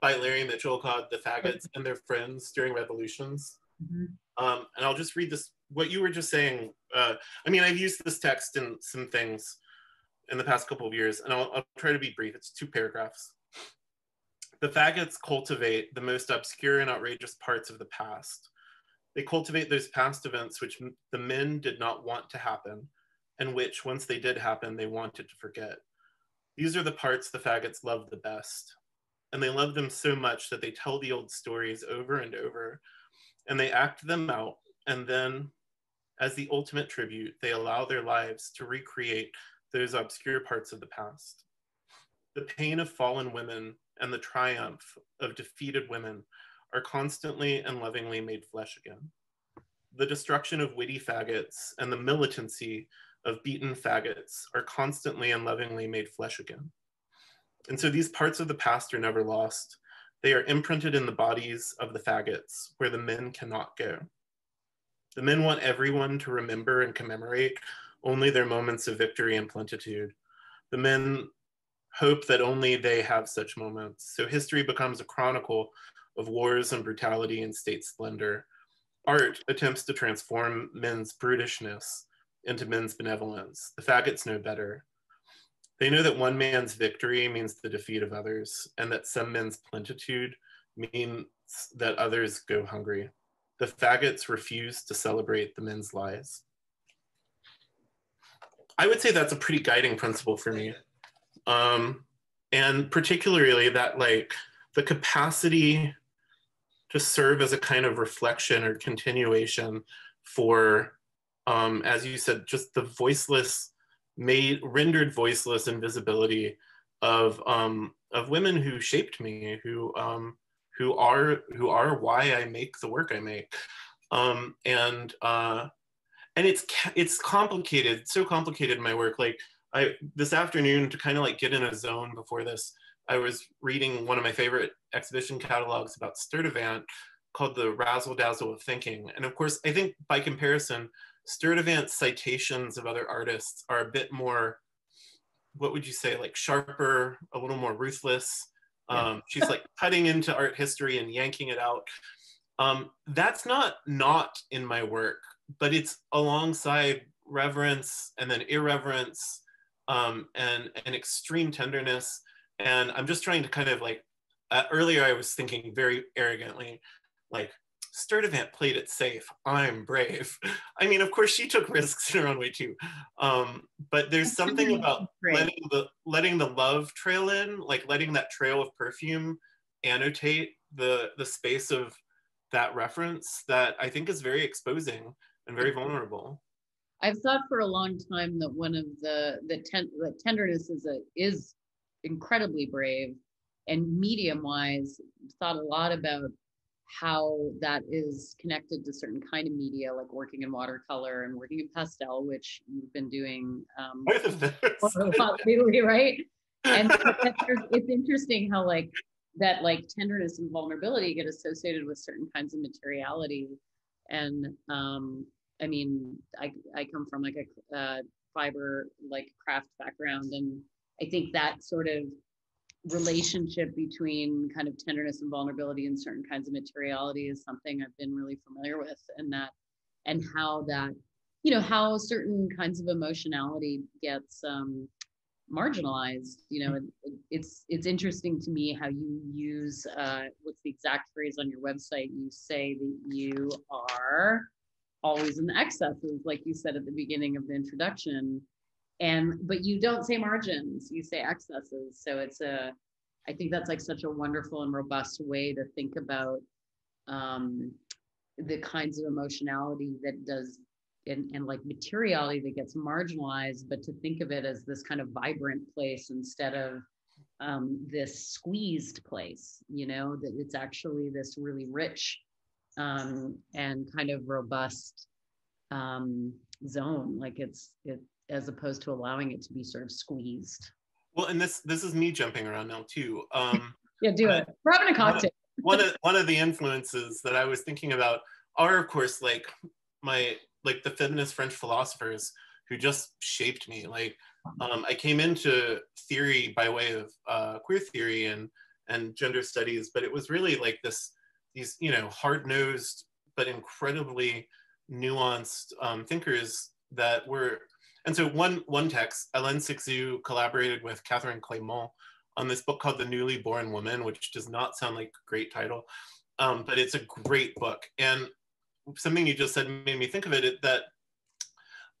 Speaker 3: by Larry Mitchell called The Faggots and Their Friends During Revolutions. Mm-hmm. Um, and I'll just read this, what you were just saying. Uh, I mean, I've used this text in some things in the past couple of years, and I'll, I'll try to be brief. It's two paragraphs. The faggots cultivate the most obscure and outrageous parts of the past. They cultivate those past events which the men did not want to happen, and which, once they did happen, they wanted to forget. These are the parts the faggots love the best. And they love them so much that they tell the old stories over and over. And they act them out. And then as the ultimate tribute they allow their lives to recreate those obscure parts of the past. The pain of fallen women and the triumph of defeated women are constantly and lovingly made flesh again. The destruction of witty faggots and the militancy of beaten faggots are constantly and lovingly made flesh again and so these parts of the past are never lost. They are imprinted in the bodies of the faggots, where the men cannot go. The men want everyone to remember and commemorate only their moments of victory and plentitude. The men hope that only they have such moments. So history becomes a chronicle of wars and brutality and state splendor. Art attempts to transform men's brutishness into men's benevolence. The faggots know better. They know that one man's victory means the defeat of others, and that some men's plentitude means that others go hungry. The faggots refuse to celebrate the men's lies. I would say that's a pretty guiding principle for me. Um, and particularly that like the capacity to serve as a kind of reflection or continuation for, um, as you said, just the voiceless made rendered voiceless invisibility of um, of women who shaped me, who um, who are who are why I make the work I make, um, and uh, and it's it's complicated, so complicated in my work. Like I this afternoon to kind of like get in a zone before this, I was reading one of my favorite exhibition catalogs about Sturtevant called the Razzle Dazzle of Thinking, and of course I think by comparison Sturtevant's citations of other artists are a bit more, what would you say, like sharper, a little more ruthless. Um, she's like cutting into art history and yanking it out. Um, that's not not in my work, but it's alongside reverence and then irreverence um, and an extreme tenderness. And I'm just trying to kind of like, uh, earlier I was thinking very arrogantly, like Sturtevant played it safe. I'm brave. I mean, of course, she took risks in her own way too. Um, but there's something about letting the letting the love trail in, like letting that trail of perfume annotate the the space of that reference that I think is very exposing and very vulnerable.
Speaker 2: I've thought for a long time that one of the the, ten, the tenderness is a is incredibly brave and medium wise thought a lot about how that is connected to certain kind of media, like working in watercolor and working in pastel, which you've been doing um, lot lately, right? And it's interesting how like that like tenderness and vulnerability get associated with certain kinds of materiality. And um, I mean, I I come from like a uh, fiber like craft background, and I think that sort of relationship between kind of tenderness and vulnerability and certain kinds of materiality is something I've been really familiar with and that and how that you know how certain kinds of emotionality gets um marginalized you know it, it's it's interesting to me how you use uh, what's the exact phrase on your website? You say that you are always in the excesses like you said at the beginning of the introduction and but you don't say margins you say excesses so it's a i think that's like such a wonderful and robust way to think about um, the kinds of emotionality that does and, and like materiality that gets marginalized, but to think of it as this kind of vibrant place instead of um, this squeezed place, you know, that it's actually this really rich um, and kind of robust um, zone. Like it's, it, as opposed to allowing it to be sort of squeezed.
Speaker 3: Well, and this, this is me jumping around now too. Um,
Speaker 2: yeah, do it. We're having a cocktail.
Speaker 3: one of, one of the influences that I was thinking about are of course like my like the feminist French philosophers who just shaped me. Like um, I came into theory by way of uh, queer theory and and gender studies, but it was really like this these you know hard nosed but incredibly nuanced um, thinkers that were. And so one one text, Hélène Cixous collaborated with Catherine Clément on this book called The Newly Born Woman, which does not sound like a great title, um, but it's a great book. And something you just said made me think of it that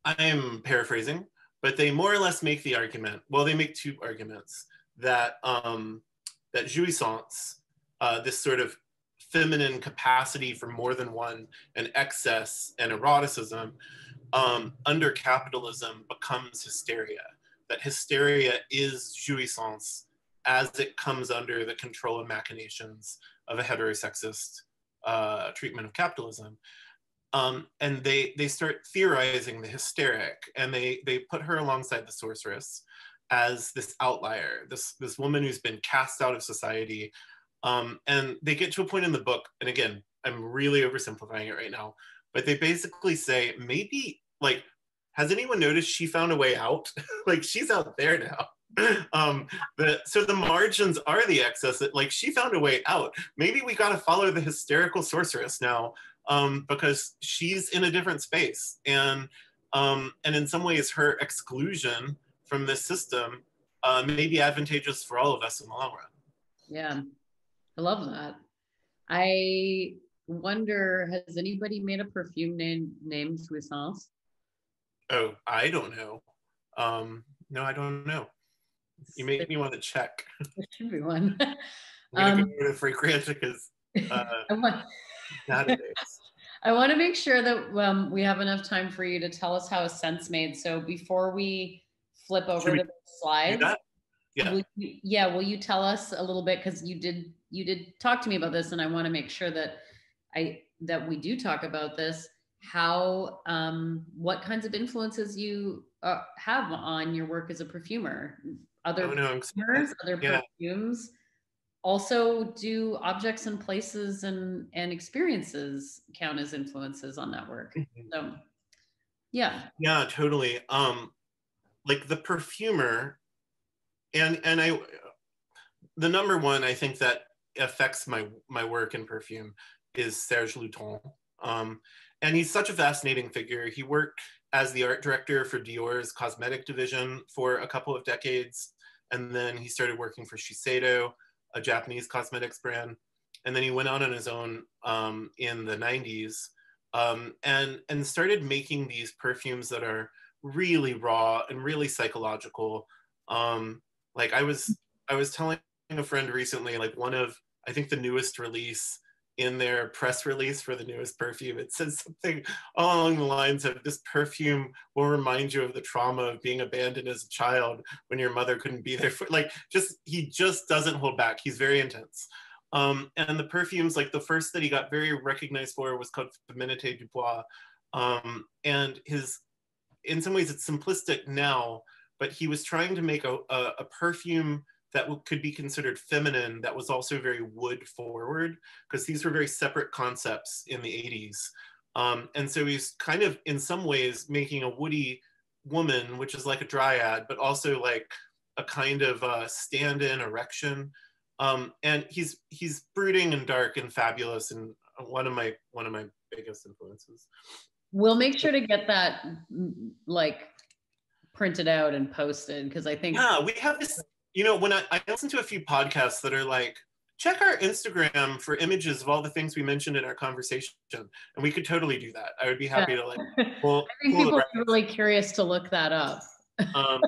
Speaker 3: I'm paraphrasing, but they more or less make the argument. Well, they make two arguments that um, that jouissance, uh, this sort of feminine capacity for more than one, and excess and eroticism, um, under capitalism becomes hysteria. That hysteria is jouissance as it comes under the control and machinations of a heterosexist uh, treatment of capitalism. Um, and they they start theorizing the hysteric, and they they put her alongside the sorceress as this outlier, this this woman who's been cast out of society. Um, and they get to a point in the book, and again, I'm really oversimplifying it right now, but they basically say maybe like, has anyone noticed she found a way out? like she's out there now. um the so the margins are the excess that like she found a way out. Maybe we got to follow the hysterical sorceress now um because she's in a different space. And um and in some ways her exclusion from this system uh, may be advantageous for all of us in the long run.
Speaker 2: Yeah. I love that. I wonder has anybody made a perfume name named Jouissance?
Speaker 3: oh i don't know um no i don't know you make me want to check.
Speaker 2: There should be one.
Speaker 3: I'm gonna um, go to Fragrantica's uh, database.
Speaker 2: I want to make sure that um, we have enough time for you to tell us how a scent's made. So before we flip over to the slides,
Speaker 3: yeah,
Speaker 2: will you, yeah, will you tell us a little bit because you did you did talk to me about this, and I want to make sure that I that we do talk about this. How um, what kinds of influences you uh, have on your work as a perfumer? other oh, no, perfumers, other yeah. perfumes also do objects and places and and experiences count as influences on that work mm-hmm. so yeah
Speaker 3: yeah totally um like the perfumer and and i the number one i think that affects my my work in perfume is Serge Lutens. um and he's such a fascinating figure he worked as the art director for dior's cosmetic division for a couple of decades and then he started working for Shiseido, a Japanese cosmetics brand. And then he went out on his own um, in the 90s um, and, and started making these perfumes that are really raw and really psychological. Um, like I was, I was telling a friend recently, like one of, I think the newest release in their press release for the newest perfume, it says something along the lines of this perfume will remind you of the trauma of being abandoned as a child when your mother couldn't be there for like just he just doesn't hold back. He's very intense. Um, and the perfumes, like the first that he got very recognized for was called Féminité du Bois. Um, and his, in some ways, it's simplistic now, but he was trying to make a, a, a perfume that could be considered feminine that was also very wood forward because these were very separate concepts in the 80s um, and so he's kind of in some ways making a woody woman which is like a dryad but also like a kind of uh, stand-in erection um, and he's he's brooding and dark and fabulous and one of my one of my biggest influences
Speaker 2: we'll make sure to get that like printed out and posted because I think
Speaker 3: yeah, we have this. You know, when I, I listen to a few podcasts that are like, check our Instagram for images of all the things we mentioned in our conversation, and we could totally do that. I would be happy yeah. to like.
Speaker 2: Pull, I think people are really curious to look that up.
Speaker 3: um,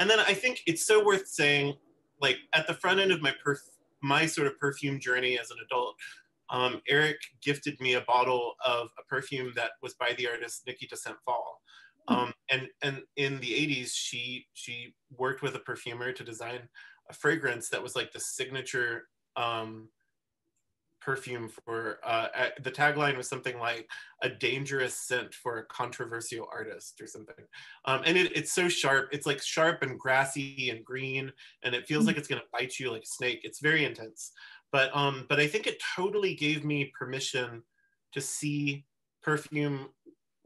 Speaker 3: and then I think it's so worth saying, like at the front end of my perf- my sort of perfume journey as an adult, um, Eric gifted me a bottle of a perfume that was by the artist Niki de Saint Phalle. Um, and and in the 80s, she she worked with a perfumer to design a fragrance that was like the signature um, perfume for uh, the tagline was something like a dangerous scent for a controversial artist or something. Um, and it, it's so sharp. It's like sharp and grassy and green and it feels mm-hmm. like it's going to bite you like a snake. It's very intense. But um but i think it totally gave me permission to see perfume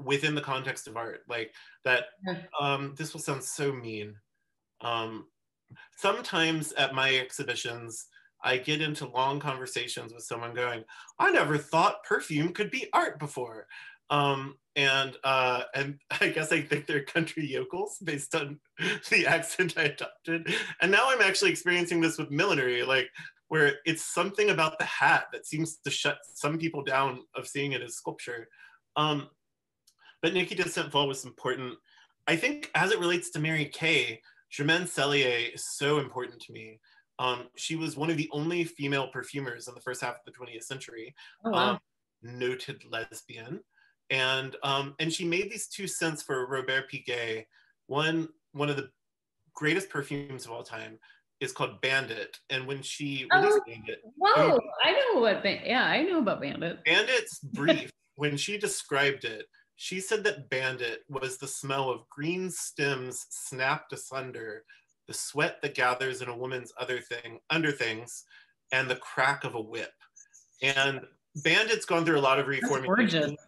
Speaker 3: within the context of art like that um this will sound so mean um sometimes at my exhibitions I get into long conversations with someone going, I never thought perfume could be art before. Um, and uh, and I guess I think they're country yokels based on the accent I adopted. And now I'm actually experiencing this with millinery, like where it's something about the hat that seems to shut some people down of seeing it as sculpture. Um, but Niki de Saint Phalle was important. I think as it relates to Mary K, Germaine Cellier is so important to me. Um, she was one of the only female perfumers in the first half of the 20th century. Oh, wow. um, noted lesbian, and um, and she made these two scents for Robert Piguet. One one of the greatest perfumes of all time is called Bandit, and when she
Speaker 2: oh, Bandit, whoa, I know what. yeah, I know about Bandit.
Speaker 3: Bandit's brief when she described it. She said that Bandit was the smell of green stems snapped asunder the sweat that gathers in a woman's other thing under things, and the crack of a whip. And Bandit's gone through a lot of reformation.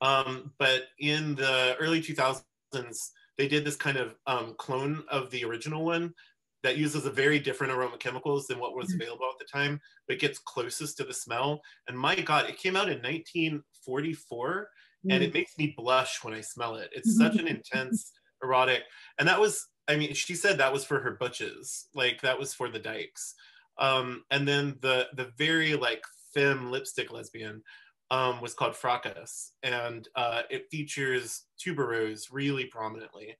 Speaker 3: Um, but in the early 2000s, they did this kind of um, clone of the original one that uses a very different aroma chemicals than what was mm-hmm. available at the time, but gets closest to the smell. And my God, it came out in 1944 mm. and it makes me blush when I smell it. It's such an intense, erotic, and that was I mean, she said that was for her butches, like that was for the dykes. Um, and then the the very like femme lipstick lesbian um, was called Fracas, and uh, it features tuberose really prominently.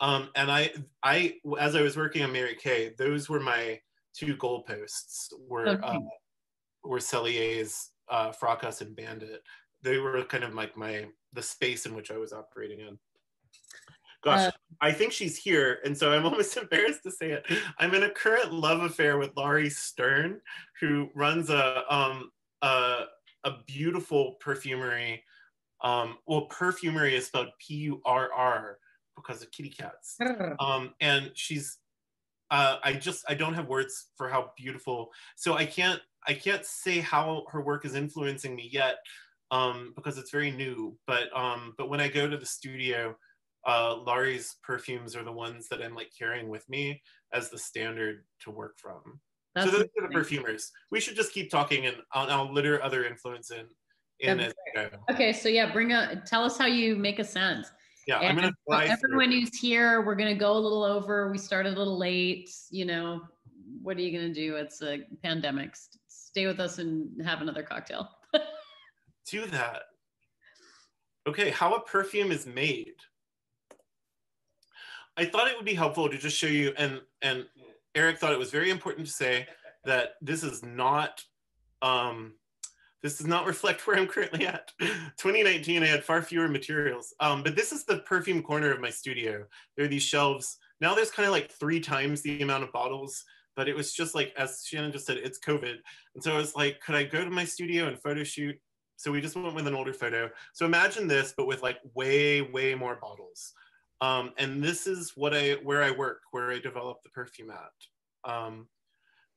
Speaker 3: Um, and I, I, as I was working on Mary K, those were my two goalposts. Were okay. uh, were Cellier's uh, Fracas and Bandit. They were kind of like my the space in which I was operating in. Gosh, uh, I think she's here, and so I'm almost embarrassed to say it. I'm in a current love affair with Laurie Stern, who runs a um a, a beautiful perfumery. Um, well, perfumery is spelled P-U-R-R because of kitty cats. Um, and she's uh, I just I don't have words for how beautiful. So I can't I can't say how her work is influencing me yet um, because it's very new. But um, but when I go to the studio, uh, Laurie's perfumes are the ones that I'm like carrying with me as the standard to work from. That's so those are the perfumers. We should just keep talking, and I'll, I'll litter other influence in. in as
Speaker 2: okay, so yeah, bring a tell us how you make a scent.
Speaker 3: Yeah, and I'm gonna
Speaker 2: everyone through. who's here. We're gonna go a little over. We started a little late. You know, what are you gonna do? It's a pandemic. Stay with us and have another cocktail.
Speaker 3: Do that. Okay, how a perfume is made. I thought it would be helpful to just show you, and and Eric thought it was very important to say that this is not, um, this does not reflect where I'm currently at. 2019, I had far fewer materials, um, but this is the perfume corner of my studio. There are these shelves. Now there's kind of like three times the amount of bottles, but it was just like, as Shannon just said, it's COVID. And so I was like, could I go to my studio and photo shoot? So we just went with an older photo. So imagine this, but with like way, way more bottles. Um, and this is what I where I work, where I develop the perfume at. Um,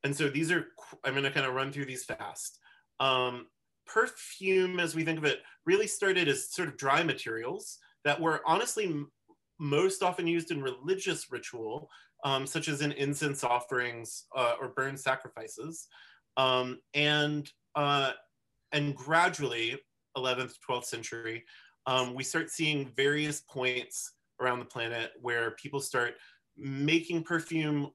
Speaker 3: and so these are I'm going to kind of run through these fast. Um, perfume, as we think of it, really started as sort of dry materials that were honestly most often used in religious ritual, um, such as in incense offerings uh, or burn sacrifices, um, and uh, and gradually, 11th, 12th century, um, we start seeing various points around the planet where people start making perfume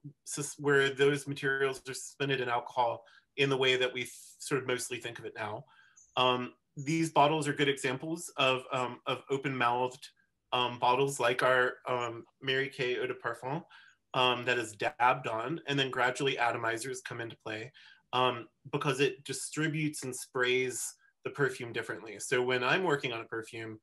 Speaker 3: where those materials are suspended in alcohol in the way that we sort of mostly think of it now. Um, these bottles are good examples of, um, of open-mouthed um, bottles like our um, Mary K Eau de Parfum um, that is dabbed on, and then gradually atomizers come into play um, because it distributes and sprays the perfume differently. So when I'm working on a perfume,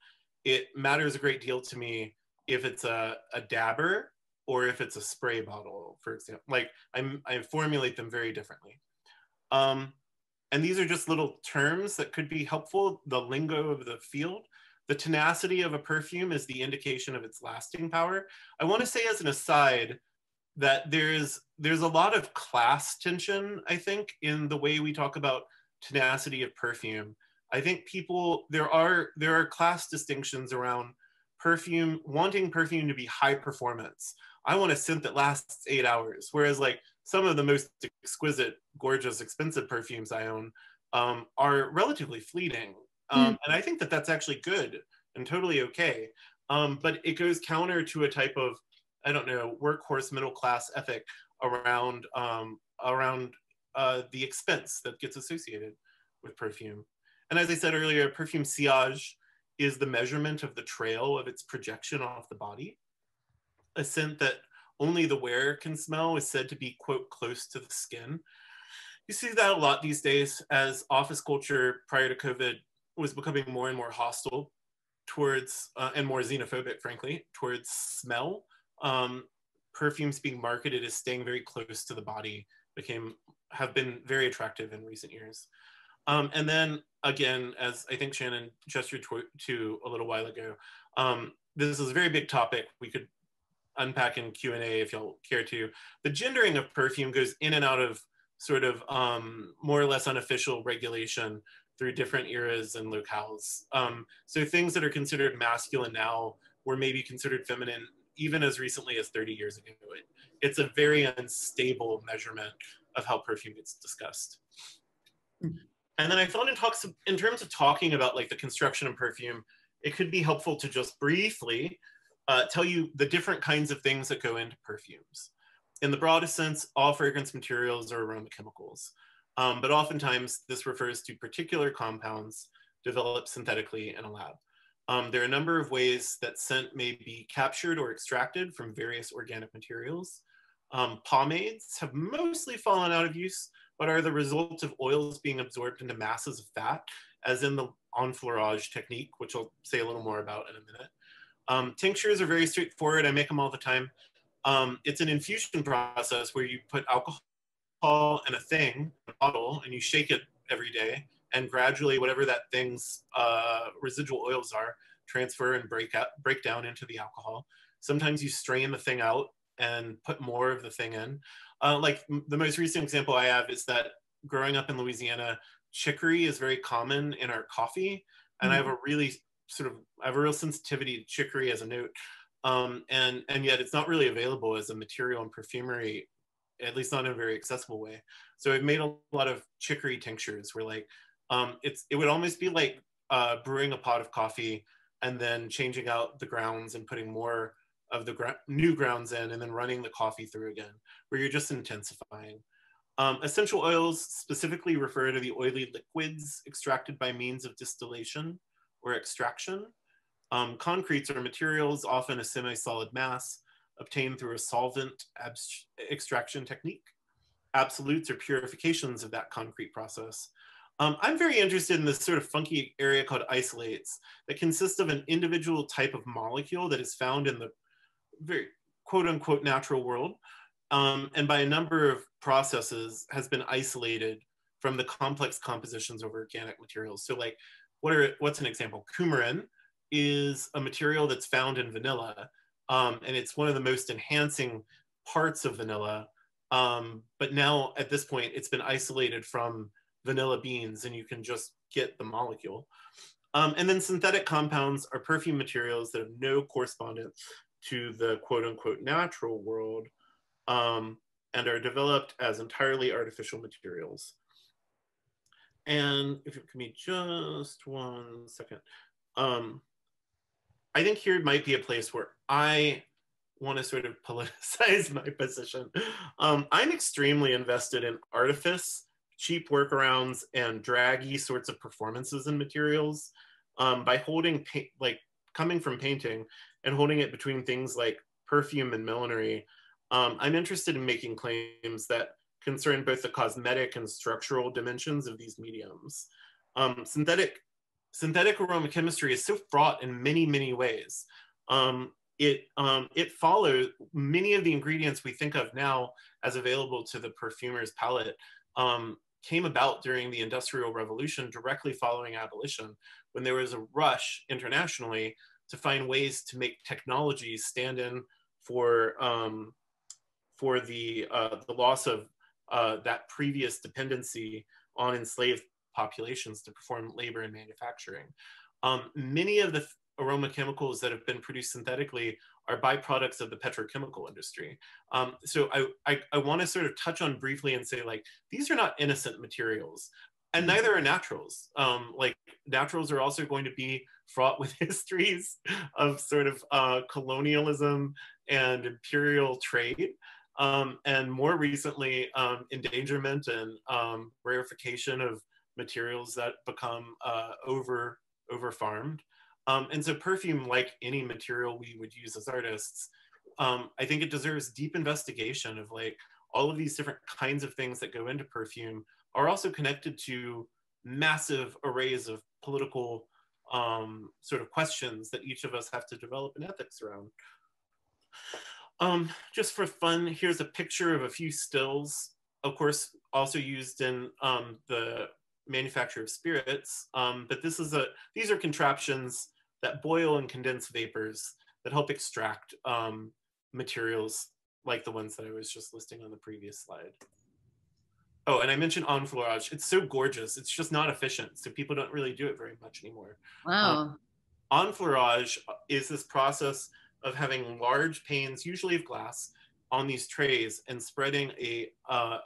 Speaker 3: it matters a great deal to me if it's a, a dabber or if it's a spray bottle, for example. Like I'm, I formulate them very differently. Um, and these are just little terms that could be helpful, the lingo of the field. The tenacity of a perfume is the indication of its lasting power. I want to say as an aside that there's there's a lot of class tension, I think, in the way we talk about tenacity of perfume. I think people there are there are class distinctions around perfume wanting perfume to be high performance. I want a scent that lasts eight hours, whereas like some of the most exquisite, gorgeous, expensive perfumes I own um, are relatively fleeting. Um, mm. And I think that that's actually good and totally okay. Um, but it goes counter to a type of, I don't know, workhorse middle class ethic around um, around uh, the expense that gets associated with perfume. And as I said earlier, perfume sillage is the measurement of the trail of its projection off the body. A scent that only the wearer can smell is said to be, quote, close to the skin. You see that a lot these days as office culture prior to COVID was becoming more and more hostile towards, uh, and more xenophobic, frankly, towards smell. Um, perfumes being marketed as staying very close to the body became, have been very attractive in recent years. Um, and then again, as I think Shannon gestured to, to a little while ago, um, this is a very big topic. We could unpack in Q&A if y'all care to. The gendering of perfume goes in and out of sort of um, more or less unofficial regulation through different eras and locales. Um, so things that are considered masculine now were maybe considered feminine even as recently as 30 years ago. It, it's a very unstable measurement of how perfume gets discussed. And then I thought in talks in terms of talking about like the construction of perfume, it could be helpful to just briefly uh, tell you the different kinds of things that go into perfumes. In the broadest sense, all fragrance materials are aroma chemicals, um, but oftentimes this refers to particular compounds developed synthetically in a lab. Um, there are a number of ways that scent may be captured or extracted from various organic materials. Um, pomades have mostly fallen out of use, but are the result of oils being absorbed into masses of fat, as in the enfleurage technique, which I'll say a little more about in a minute. Um, tinctures are very straightforward. I make them all the time. Um, it's an infusion process where you put alcohol in a thing, a bottle, and you shake it every day. And gradually, whatever that thing's uh, residual oils are, transfer and break out, break down into the alcohol. Sometimes you strain the thing out and put more of the thing in. Uh, like the most recent example I have is that growing up in Louisiana, chicory is very common in our coffee. And mm-hmm. I have a really sort of I have a real sensitivity to chicory as a note, um, and and yet it's not really available as a material in perfumery, at least not in a very accessible way. So I've made a lot of chicory tinctures where like um, it's it would almost be like uh, brewing a pot of coffee and then changing out the grounds and putting more of the new grounds in and then running the coffee through again, where you're just intensifying. Um, essential oils specifically refer to the oily liquids extracted by means of distillation or extraction. Um, concretes are materials, often a semi-solid mass, obtained through a solvent extraction technique. Absolutes are purifications of that concrete process. Um, I'm very interested in this sort of funky area called isolates that consists of an individual type of molecule that is found in the very quote unquote natural world um, and by a number of processes has been isolated from the complex compositions of organic materials. So like what are what's an example? Coumarin is a material that's found in vanilla, um, and it's one of the most enhancing parts of vanilla. Um, but now at this point, it's been isolated from vanilla beans, and you can just get the molecule. Um, and then synthetic compounds are perfume materials that have no correspondence to the quote unquote natural world um, and are developed as entirely artificial materials. And if it can be just one second. Um, I think here might be a place where I want to sort of politicize my position. Um, I'm extremely invested in artifice, cheap workarounds, and draggy sorts of performances and materials. Um, by holding, like coming from painting and holding it between things like perfume and millinery, um, I'm interested in making claims that concern both the cosmetic and structural dimensions of these mediums. Um, synthetic, synthetic aroma chemistry is so fraught in many, many ways. Um, it, um, it follows many of the ingredients we think of now as available to the perfumer's palette um, came about during the Industrial Revolution directly following abolition, when there was a rush internationally to find ways to make technology stand in for, um, for the, uh, the loss of uh, that previous dependency on enslaved populations to perform labor and manufacturing. Um, many of the aroma chemicals that have been produced synthetically are byproducts of the petrochemical industry. Um, so I, I, I want to sort of touch on briefly and say like, these are not innocent materials and mm-hmm. neither are naturals. Um, like naturals are also going to be fraught with histories of sort of uh, colonialism and imperial trade. Um, and more recently, um, endangerment and um, rarefication of materials that become uh, over over farmed. Um, and so perfume, like any material we would use as artists, um, I think it deserves deep investigation of like all of these different kinds of things that go into perfume are also connected to massive arrays of political um, sort of questions that each of us have to develop an ethics around. Um, just for fun, here's a picture of a few stills, of course, also used in um, the manufacture of spirits. Um, but this is a, these are contraptions that boil and condense vapors that help extract um, materials like the ones that I was just listing on the previous slide. Oh, and I mentioned enfleurage. It's so gorgeous. It's just not efficient. So people don't really do it very much anymore.
Speaker 2: Wow.
Speaker 3: Um, enfleurage is this process of having large panes, usually of glass, on these trays and spreading a uh,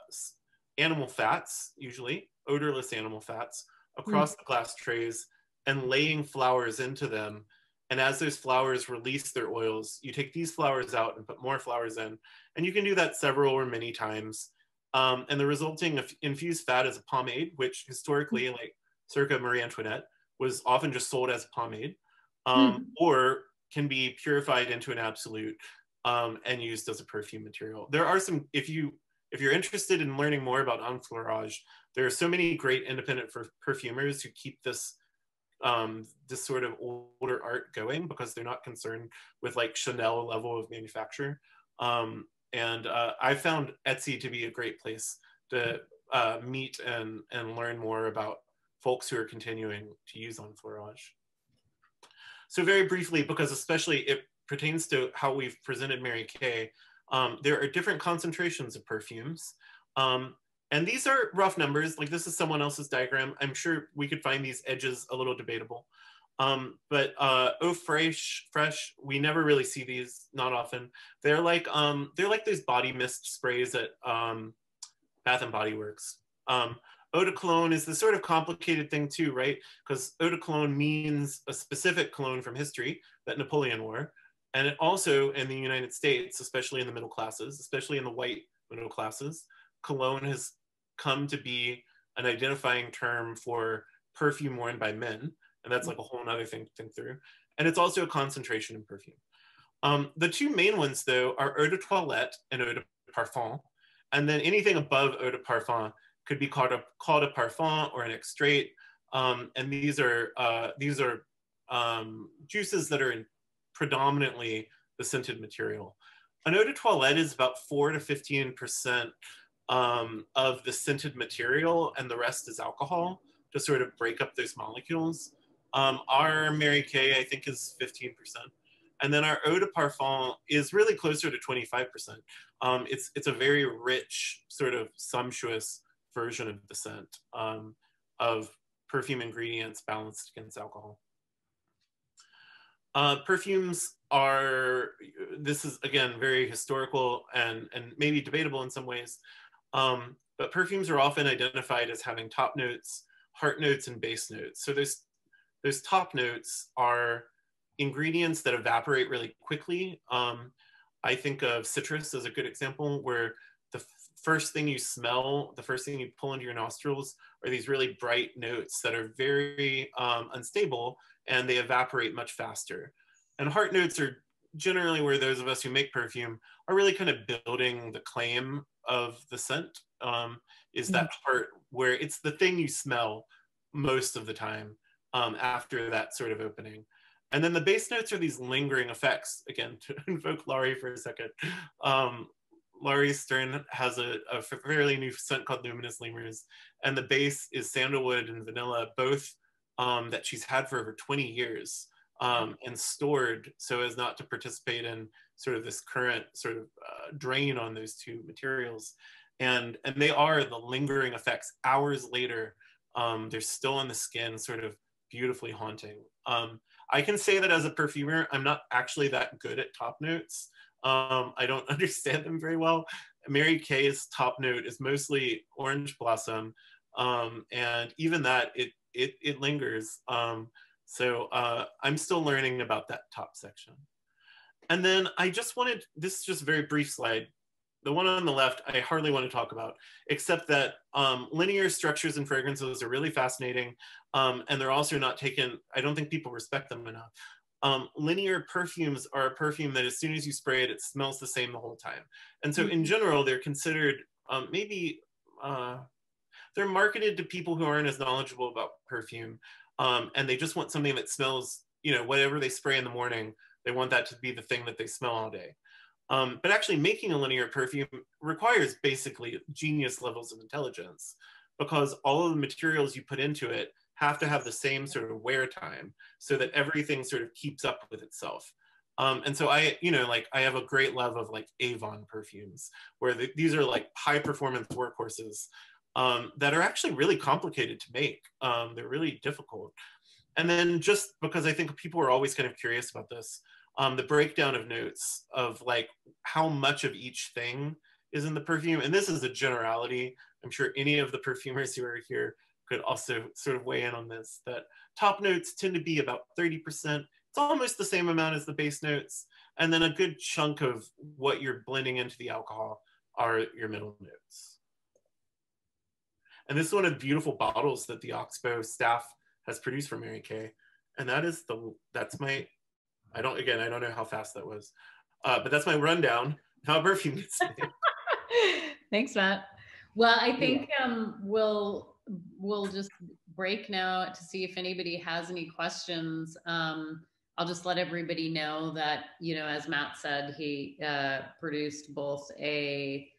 Speaker 3: animal fats, usually odorless animal fats, across mm. the glass trays and laying flowers into them. And as those flowers release their oils, you take these flowers out and put more flowers in. And you can do that several or many times. Um, and the resulting infused fat is a pomade, which historically, mm. like circa Marie Antoinette, was often just sold as a pomade, um, mm. or can be purified into an absolute um, and used as a perfume material. There are some, if you if you're interested in learning more about enfleurage, there are so many great independent perfumers who keep this um, this sort of older art going because they're not concerned with like Chanel level of manufacture. Um, and uh, I found Etsy to be a great place to uh, meet and, and learn more about folks who are continuing to use enfleurage. So very briefly, because especially it pertains to how we've presented Mary K, um, there are different concentrations of perfumes. Um, and these are rough numbers. Like this is someone else's diagram. I'm sure we could find these edges a little debatable. Um, but uh, Eau Fraîche, fresh, we never really see these, not often. They're like um, they're like those body mist sprays at um, Bath and Body Works. Um, eau de cologne is the sort of complicated thing too, right? Because eau de cologne means a specific cologne from history that Napoleon wore. And it also in the United States, especially in the middle classes, especially in the white middle classes, cologne has come to be an identifying term for perfume worn by men. And that's like a whole other thing to think through. And it's also a concentration in perfume. Um, the two main ones though are eau de toilette and eau de parfum. And then anything above eau de parfum could be called a, called a parfum or an extrait. Um, and these are, uh, these are um, juices that are in predominantly the scented material. An eau de toilette is about four to 15% um, of the scented material and the rest is alcohol to sort of break up those molecules. Um, our Mary K, I think, is 15%. And then our eau de parfum is really closer to 25%. Um, it's, it's a very rich, sort of sumptuous version of the scent um, of perfume ingredients balanced against alcohol. Uh, perfumes are, this is again, very historical and, and maybe debatable in some ways, um, but perfumes are often identified as having top notes, heart notes, and base notes. So those, those top notes are ingredients that evaporate really quickly. Um, I think of citrus as a good example where the first thing you smell, the first thing you pull into your nostrils are these really bright notes that are very um, unstable and they evaporate much faster. And heart notes are generally where those of us who make perfume are really kind of building the claim of the scent um, is that mm-hmm. part where it's the thing you smell most of the time um, after that sort of opening. And then the base notes are these lingering effects. Again, to invoke Laurie for a second. Um, Laurie Stern has a, a, fairly new scent called Luminous Lemurs, and the base is sandalwood and vanilla, both um, that she's had for over 20 years um, and stored so as not to participate in sort of this current sort of uh, drain on those two materials. And, and they are the lingering effects hours later. Um, they're still on the skin, sort of beautifully haunting. Um, I can say that as a perfumer, I'm not actually that good at top notes. Um, I don't understand them very well. Mary K's top note is mostly orange blossom, um, and even that it it, it lingers. Um, so uh, I'm still learning about that top section. And then I just wanted this is just a very brief slide. The one on the left, I hardly want to talk about, except that um, linear structures and fragrances are really fascinating. Um, and they're also not taken, I don't think people respect them enough. Um, linear perfumes are a perfume that as soon as you spray it, it smells the same the whole time. And so in mm-hmm. general, they're considered um, maybe, uh, they're marketed to people who aren't as knowledgeable about perfume. Um, and they just want something that smells, you know, whatever they spray in the morning, they want that to be the thing that they smell all day. Um, but actually making a linear perfume requires basically genius levels of intelligence because all of the materials you put into it have to have the same sort of wear time so that everything sort of keeps up with itself. Um, and so I, you know, like I have a great love of like Avon perfumes, where the, these are like high performance workhorses um, that are actually really complicated to make. Um, they're really difficult. And then just because I think people are always kind of curious about this, um, the breakdown of notes of like how much of each thing is in the perfume. And this is a generality. I'm sure any of the perfumers who are here could also sort of weigh in on this, that top notes tend to be about 30%. It's almost the same amount as the base notes. And then a good chunk of what you're blending into the alcohol are your middle notes. And this is one of the beautiful bottles that the Ox-Bow staff has produced for Mary K. And that is the, that's my, I don't, again, I don't know how fast that was, uh, but that's my rundown how perfume gets made.
Speaker 2: Thanks, Matt. Well, I think um, we'll we'll just break now to see if anybody has any questions. Um, I'll just let everybody know that, you know, as Matt said, he uh, produced both a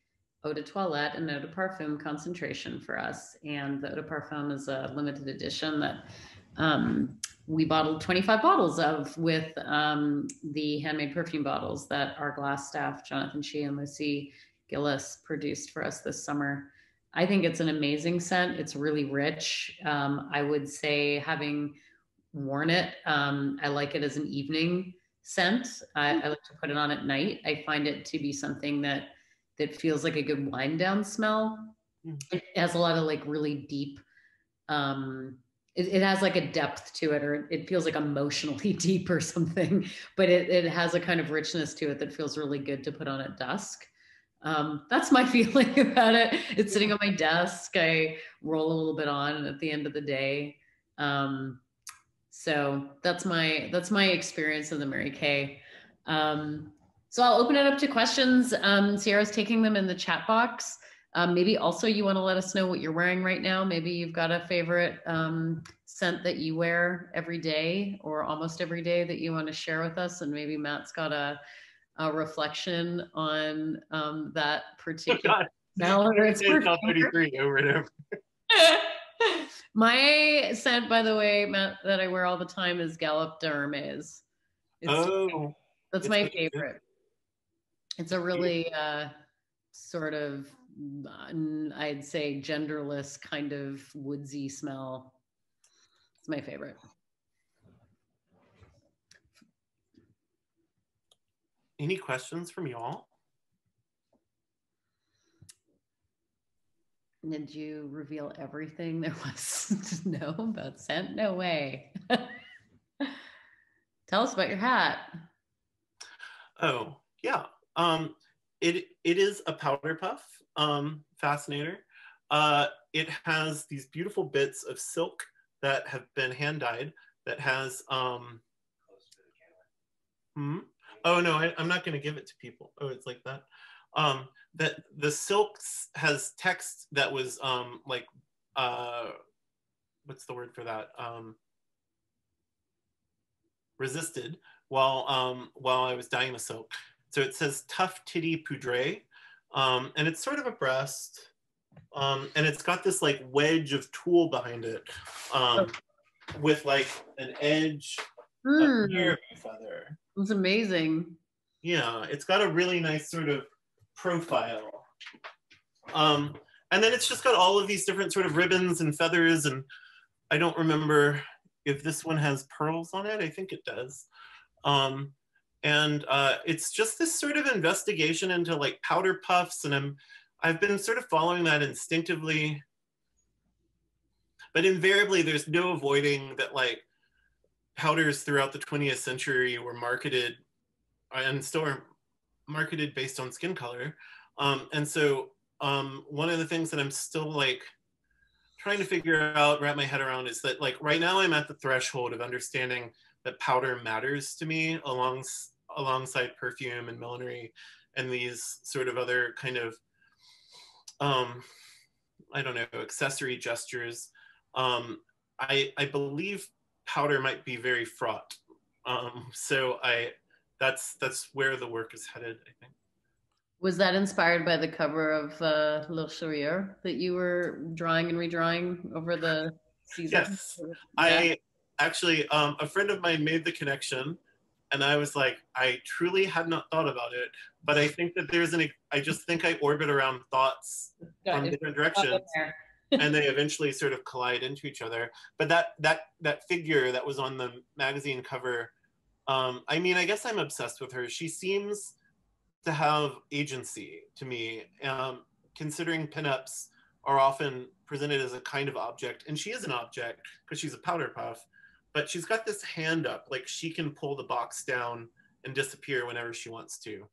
Speaker 2: eau de toilette and eau de parfum concentration for us. And the eau de parfum is a limited edition that um, we bottled 25 bottles of with um, the handmade perfume bottles that our glass staff, Jonathan Shee and Lucy Gillis, produced for us this summer. I think it's an amazing scent. It's really rich. Um, I would say, having worn it, um, I like it as an evening scent. I, I, like to put it on at night. I find it to be something that that feels like a good wind down smell. Mm. It has a lot of like really deep. Um, it, it, has like a depth to it, or it feels like emotionally deep or something. But it, it has a kind of richness to it that feels really good to put on at dusk um, that's my feeling about it. It's sitting on my desk. I roll a little bit on at the end of the day. Um, so that's my that's my experience of the Mary K. Um, so I'll open it up to questions. Um, Sierra's taking them in the chat box. Um, maybe also you want to let us know what you're wearing right now. Maybe you've got a favorite um, scent that you wear every day or almost every day that you want to share with us. And maybe Matt's got a a reflection on um, that particular smell its 33 over and over. My scent, by the way, Matt, that I wear all the time is Galop d'Hermes. oh, that's my favorite. It's a really uh, sort of, I'd say, genderless kind of woodsy smell. It's my favorite.
Speaker 3: Any questions from y'all?
Speaker 2: Did you reveal everything there was to know about scent? No way. Tell us about your hat.
Speaker 3: Oh, yeah. Um, it, it is a powder puff um, fascinator. Uh, it has these beautiful bits of silk that have been hand dyed that has, um, hmm? oh no, I, am not gonna give it to people. Oh, it's like that. Um, that the silk has text that was um, like, uh, what's the word for that? Um, resisted while um, while I was dyeing the silk. So it says tough titty poudre, um, and it's sort of a breast, um, and it's got this like wedge of tulle behind it, um, with like an edge
Speaker 2: mm.
Speaker 3: feather.
Speaker 2: It's amazing.
Speaker 3: Yeah, it's got a really nice sort of profile. Um, and then it's just got all of these different sort of ribbons and feathers, and I don't remember if this one has pearls on it. I think it does. Um, and uh, it's just this sort of investigation into like powder puffs, and I'm I've been sort of following that instinctively. But invariably, there's no avoiding that like powders throughout the 20th century were marketed and still are marketed based on skin color. Um, and so um, one of the things that I'm still like trying to figure out, wrap my head around is that like right now I'm at the threshold of understanding that powder matters to me along, alongside perfume and millinery and these sort of other kind of, um, I don't know, accessory gestures. Um, I, I believe powder might be very fraught. Um, so I, that's, that's where the work is headed, I think.
Speaker 2: Was that inspired by the cover of uh, Le Sourire that you were drawing and redrawing over the season?
Speaker 3: Yes, yeah. I actually, um, a friend of mine made the connection, and I was like, I truly had not thought about it, but I think that there's an, I just think I orbit around thoughts Got from it. different directions. and they eventually sort of collide into each other. But that that that figure that was on the magazine cover, um, I mean, I guess I'm obsessed with her. She seems to have agency to me, um, considering pinups are often presented as a kind of object, and she is an object because she's a powder puff, but she's got this hand up, like she can pull the box down and disappear whenever she wants to.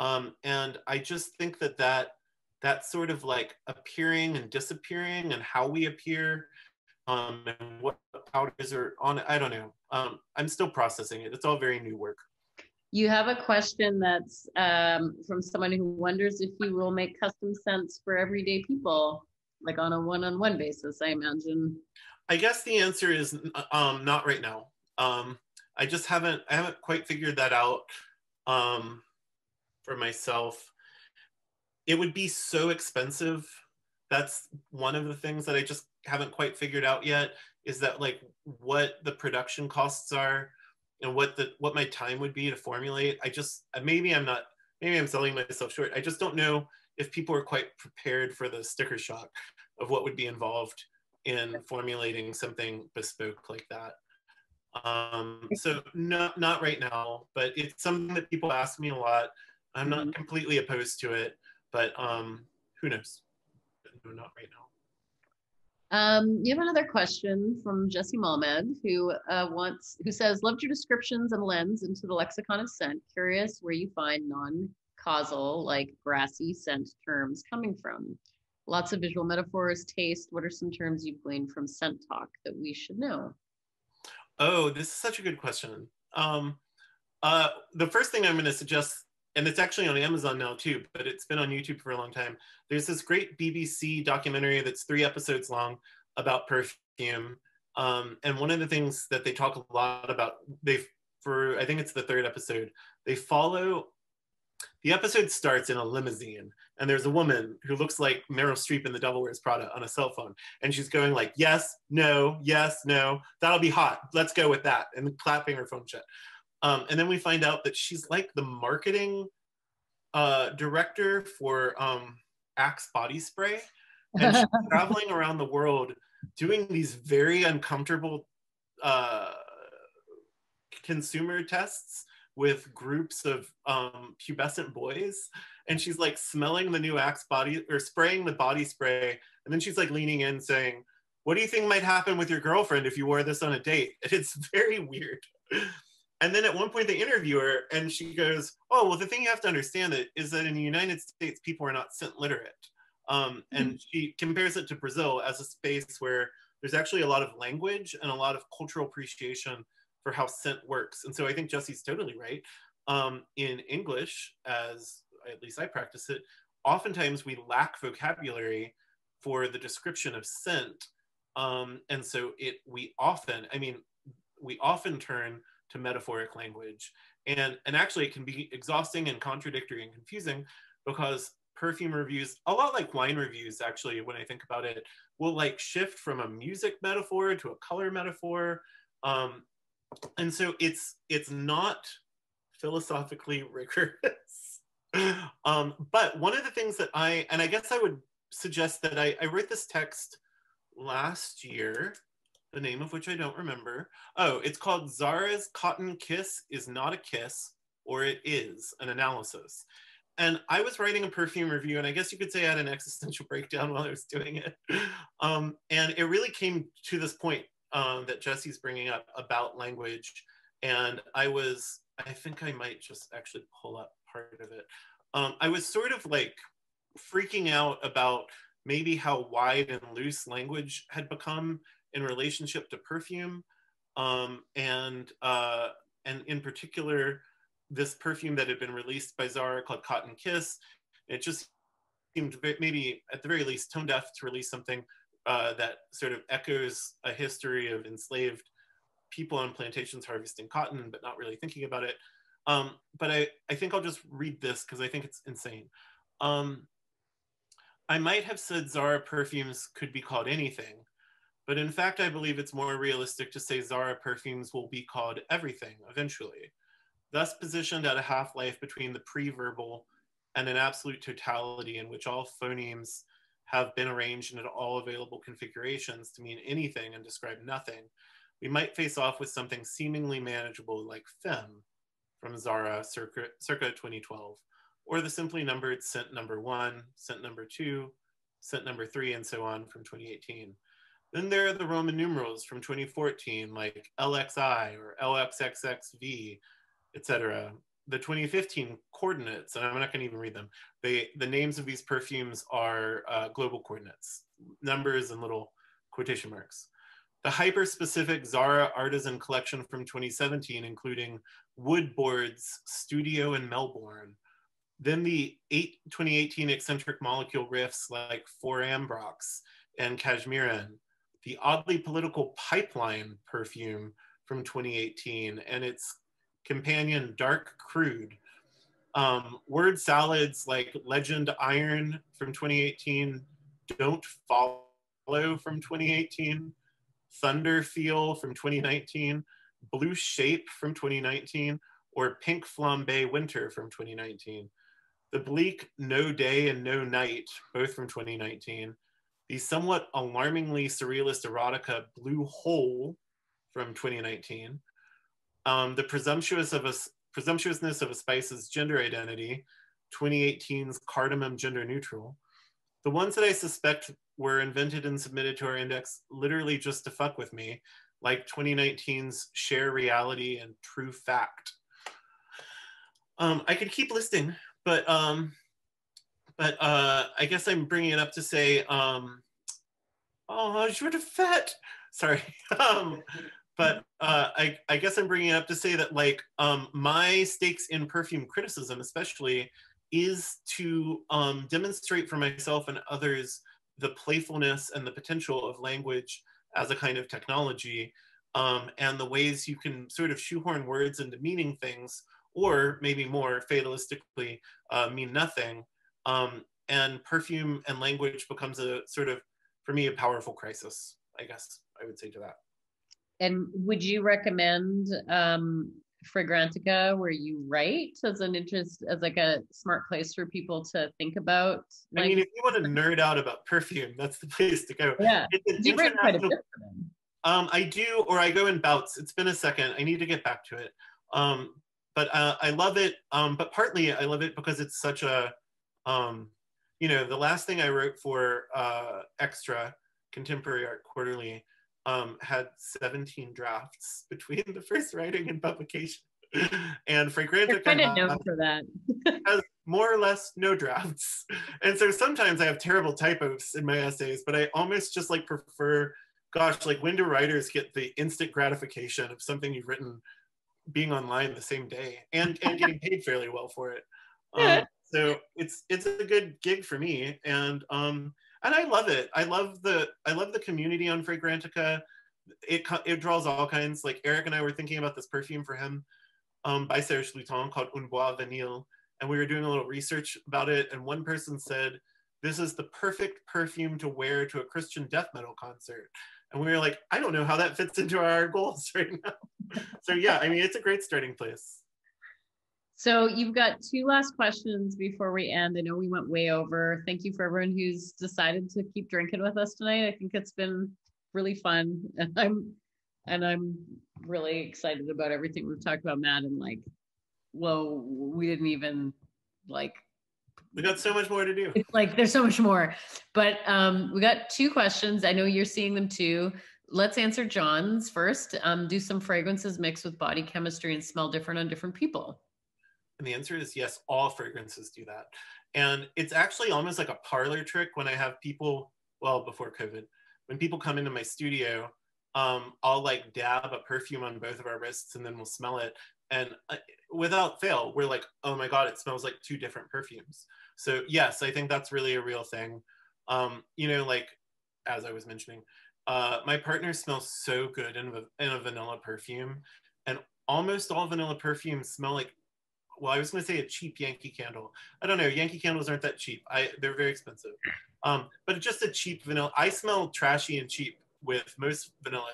Speaker 3: Um, and I just think that that that sort of like appearing and disappearing and how we appear um, and what powders are on I don't know. Um, I'm still processing it. It's all very new work.
Speaker 2: You have a question that's um, from someone who wonders if you will make custom scents for everyday people, like on a one-on-one basis, I imagine.
Speaker 3: I guess the answer is um, not right now. Um, I just haven't, I haven't quite figured that out um, for myself. It would be so expensive. That's one of the things that I just haven't quite figured out yet is that like what the production costs are and what the what my time would be to formulate i just maybe i'm not maybe i'm selling myself short i just don't know if people are quite prepared for the sticker shock of what would be involved in formulating something bespoke like that um, so not not right now but it's something that people ask me a lot i'm not mm-hmm. completely opposed to it but um, who knows no, not right now
Speaker 2: um, you have another question from Jesse Malmed, who uh, wants, who says, "Loved your descriptions and lens into the lexicon of scent. Curious where you find non-causal, like grassy scent terms coming from. Lots of visual metaphors, taste. What are some terms you've gleaned from scent talk that we should know?"
Speaker 3: Oh, this is such a good question. Um, uh, the first thing I'm going to suggest and it's actually on Amazon now too, but it's been on YouTube for a long time. There's this great BBC documentary that's three episodes long about perfume. Um, and one of the things that they talk a lot about, they for I think it's the third episode, they follow. The episode starts in a limousine, and there's a woman who looks like Meryl Streep in The Devil Wears Prada on a cell phone, and she's going like, "Yes, no, yes, no, that'll be hot. Let's go with that," and clapping her phone shut. Um, and then we find out that she's like the marketing uh, director for um, Axe body spray. And she's traveling around the world doing these very uncomfortable uh, consumer tests with groups of um, pubescent boys. And she's like smelling the new Axe body or spraying the body spray. And then she's like leaning in saying, What do you think might happen with your girlfriend if you wore this on a date? And it's very weird. and then at one point they interview her and she goes, oh, well, the thing you have to understand that is that in the United States, people are not scent literate. Um, and mm-hmm. she compares it to Brazil as a space where there's actually a lot of language and a lot of cultural appreciation for how scent works. And so I think Jesse's totally right. Um, in English, as at least I practice it, oftentimes we lack vocabulary for the description of scent. Um, and so it we often, I mean, we often turn to metaphoric language. And, and actually it can be exhausting and contradictory and confusing because perfume reviews, a lot like wine reviews, actually, when I think about it, will like shift from a music metaphor to a color metaphor. Um, and so it's it's not philosophically rigorous. um, but one of the things that I, and I guess I would suggest that I, I wrote this text last year, the name of which I don't remember. Oh, it's called Zara's Cotton Kiss is Not a Kiss, or It Is, an analysis and I was writing a perfume review, and I guess you could say I had an existential breakdown while I was doing it. Um, and it really came to this point um, that Jesse's bringing up about language. And I was, I think I might just actually pull up part of it. Um, I was sort of like freaking out about maybe how wide and loose language had become in relationship to perfume. Um, and, uh, and in particular, this perfume that had been released by Zara called Cotton Kiss. It just seemed maybe at the very least tone deaf to release something uh, that sort of echoes a history of enslaved people on plantations harvesting cotton, but not really thinking about it. Um, but I, I think I'll just read this because I think it's insane. Um, I might have said Zara perfumes could be called anything, but in fact, I believe it's more realistic to say Zara perfumes will be called everything eventually thus positioned at a half-life between the pre-verbal and an absolute totality in which all phonemes have been arranged in all available configurations to mean anything and describe nothing, we might face off with something seemingly manageable like fem from Zara circa, circa 2012, or the simply numbered scent number one, scent number two, scent number three, and so on from 2018. Then there are the Roman numerals from 2014, like LXI or LXXXV, etc. The 2015 coordinates, and I'm not going to even read them. They, the names of these perfumes are uh, global coordinates, numbers and little quotation marks. The hyper-specific Zara Artisan collection from 2017, including Woodboard's Studio in Melbourne. Then the eight, 2018 eccentric molecule riffs like For Ambrox and Cashmeran. The oddly political Pipeline perfume from 2018 and its companion Dark Crude. Um, word salads like Legend Iron from 2018, Don't Follow from 2018, Thunder Feel from 2019, Blue Shape from 2019, or Pink Flambe Winter from 2019. The Bleak No Day and No Night, both from 2019. The somewhat alarmingly surrealist erotica Blue Hole from 2019 um, the presumptuous of a, presumptuousness of a spice's gender identity, 2018's cardamom gender neutral. The ones that I suspect were invented and submitted to our index literally just to fuck with me, like 2019's share reality and true fact. Um, I could keep listing, but um, but uh, I guess I'm bringing it up to say, um, oh, je de fête. Sorry. um, but uh, I, I guess I'm bringing it up to say that like um, my stakes in perfume criticism, especially, is to um, demonstrate for myself and others the playfulness and the potential of language as a kind of technology, um, and the ways you can sort of shoehorn words into meaning things, or maybe more fatalistically uh, mean nothing. Um, and perfume and language becomes a sort of, for me, a powerful crisis. I guess I would say to that.
Speaker 2: And would you recommend um, Fragrantica where you write as an interest, as like a smart place for people to think about?
Speaker 3: Like, I mean, if you want to nerd out about perfume, that's the place to go.
Speaker 2: Yeah, you write quite a bit for
Speaker 3: them. Um, I do, or I go in bouts. It's been a second. I need to get back to it. Um, but uh, I love it. Um, but partly I love it because it's such a, um, you know, the last thing I wrote for uh, X-TRA Contemporary Art Quarterly um, had 17 drafts between the first writing and publication. and Fragrantica
Speaker 2: kind of known for that.
Speaker 3: has more or less no drafts. And so sometimes I have terrible typos in my essays, but I almost just like prefer, gosh, like when do writers get the instant gratification of something you've written being online the same day and, and getting paid fairly well for it. Um, so it's it's a good gig for me. And um, and I love it. I love the I love the community on Fragrantica. It it draws all kinds. Like Eric and I were thinking about this perfume for him um, by Serge Lutens called Un Bois Vanille, and we were doing a little research about it. And one person said, "This is the perfect perfume to wear to a Christian death metal concert." And we were like, "I don't know how that fits into our goals right now." so yeah, I mean, it's a great starting place.
Speaker 2: So you've got two last questions before we end. I know we went way over. Thank you for everyone who's decided to keep drinking with us tonight. I think it's been really fun, and I'm and I'm really excited about everything we've talked about, Matt. And like, well, we didn't even like.
Speaker 3: We got so much more to do.
Speaker 2: It's like there's so much more, but um, we got two questions. I know you're seeing them too. Let's answer John's first. Um, do some fragrances mix with body chemistry and smell different on different people?
Speaker 3: And the answer is yes, all fragrances do that. And it's actually almost like a parlor trick when I have people, well, before COVID, when people come into my studio, um, I'll like dab a perfume on both of our wrists and then we'll smell it. And uh, without fail, we're like, oh my God, it smells like two different perfumes. So, yes, I think that's really a real thing. Um, you know, like as I was mentioning, uh, my partner smells so good in in a vanilla perfume. And almost all vanilla perfumes smell like well, I was going to say a cheap Yankee candle. I don't know. Yankee candles aren't that cheap. I they're very expensive. Um, but just a cheap vanilla. I smell trashy and cheap with most vanilla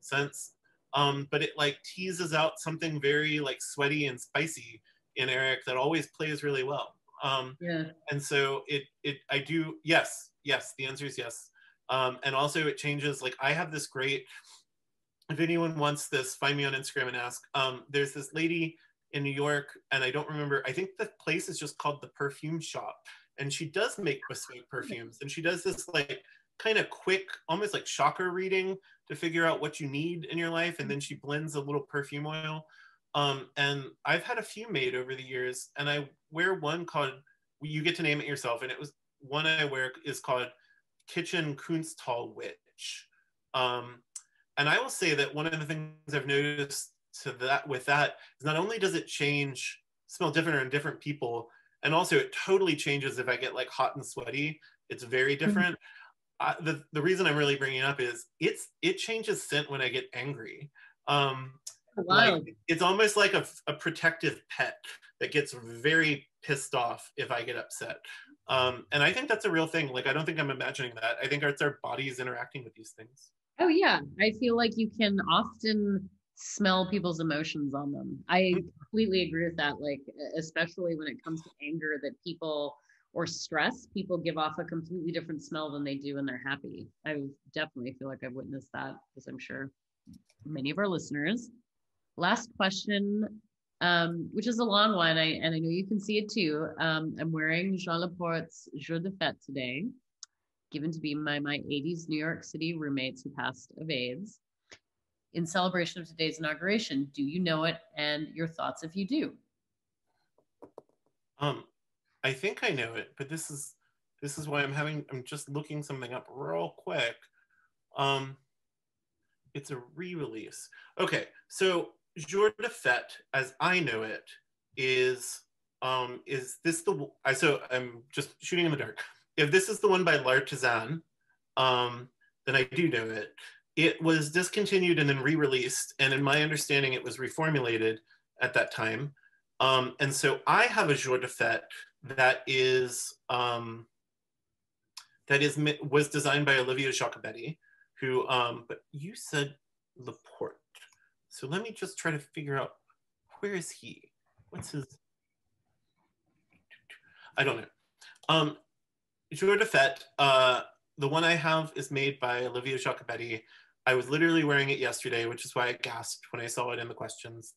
Speaker 3: scents. Um, but it like teases out something very like sweaty and spicy in Eric that always plays really well. Um, yeah. And so it it I do yes yes the answer is yes. Um, and also it changes like I have this great. If anyone wants this, find me on Instagram and ask. Um, there's this lady in New York, and I don't remember. I think the place is just called the Perfume Shop, and she does make bespoke perfumes, and she does this like kind of quick, almost like chakra reading to figure out what you need in your life, and then she blends a little perfume oil. Um, and I've had a few made over the years, and I wear one called. You get to name it yourself, and it was one I wear is called Kitchen Kunsthal Witch. Um, and I will say that one of the things I've noticed to that with that is not only does it change smell different on different people and also it totally changes if i get like hot and sweaty. It's very mm-hmm. different. Mm-hmm. the, the reason i'm really bringing it up is it's it changes scent when i get angry. Um oh, wow. like, it's almost like a, a protective pet that gets very pissed off if i get upset. Um, and i think that's a real thing. Like i don't think i'm imagining that. I think it's our bodies interacting with these things.
Speaker 2: Oh yeah. I feel like you can often smell people's emotions on them. I completely agree with that. Like, especially when it comes to anger, that people or stress, people give off a completely different smell than they do when they're happy. I definitely feel like I've witnessed that, as I'm sure many of our listeners. Last question, um, which is a long one, I, and I know you can see it too. Um, I'm wearing Jean Laporte's Jour de Fête today, given to be by my 80s New York City roommates who passed of AIDS in celebration of today's inauguration. Do you know it and your thoughts if you do?
Speaker 3: Um, I think I know it, but this is this is why I'm having I'm just looking something up real quick. Um, it's a re-release. Okay, so Jour de Fête, as I know it, is um is this the I so I'm just shooting in the dark. If this is the one by L'Artisan, um, then I do know it it was discontinued and then re-released and in my understanding it was reformulated at that time. Um, and so i have a jour de fête that is um, that is was designed by Olivia Giacobetti who um, but you said laporte. So let me just try to figure out where is he? What's his i don't know. Um jour de fête uh, the one I have is made by Olivia Giacobetti. I was literally wearing it yesterday, which is why I gasped when I saw it in the questions.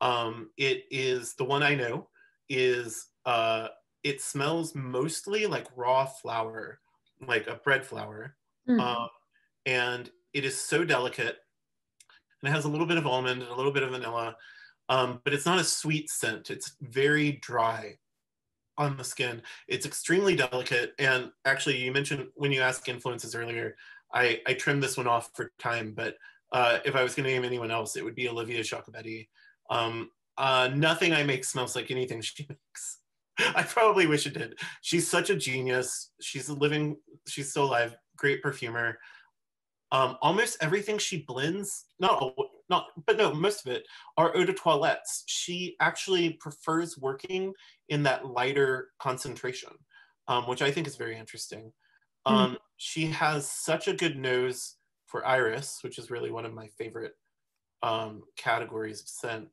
Speaker 3: Um, it is the one I know is uh, it smells mostly like raw flour, like a bread flour. Mm-hmm. Um, and it is so delicate and it has a little bit of almond and a little bit of vanilla, um, but it's not a sweet scent. It's very dry on the skin. It's extremely delicate. And actually, you mentioned when you asked influences earlier, I, I trimmed this one off for time, but uh, if I was going to name anyone else, it would be Olivia Giacobetti. Um, uh, nothing I make smells like anything she makes. I probably wish it did. She's such a genius. She's a living, she's still alive, great perfumer. Um, almost everything she blends, not not, but no, most of it are eau de toilettes. She actually prefers working in that lighter concentration, um, which I think is very interesting. Hmm. Um, mm. She has such a good nose for iris, which is really one of my favorite um, categories of scent.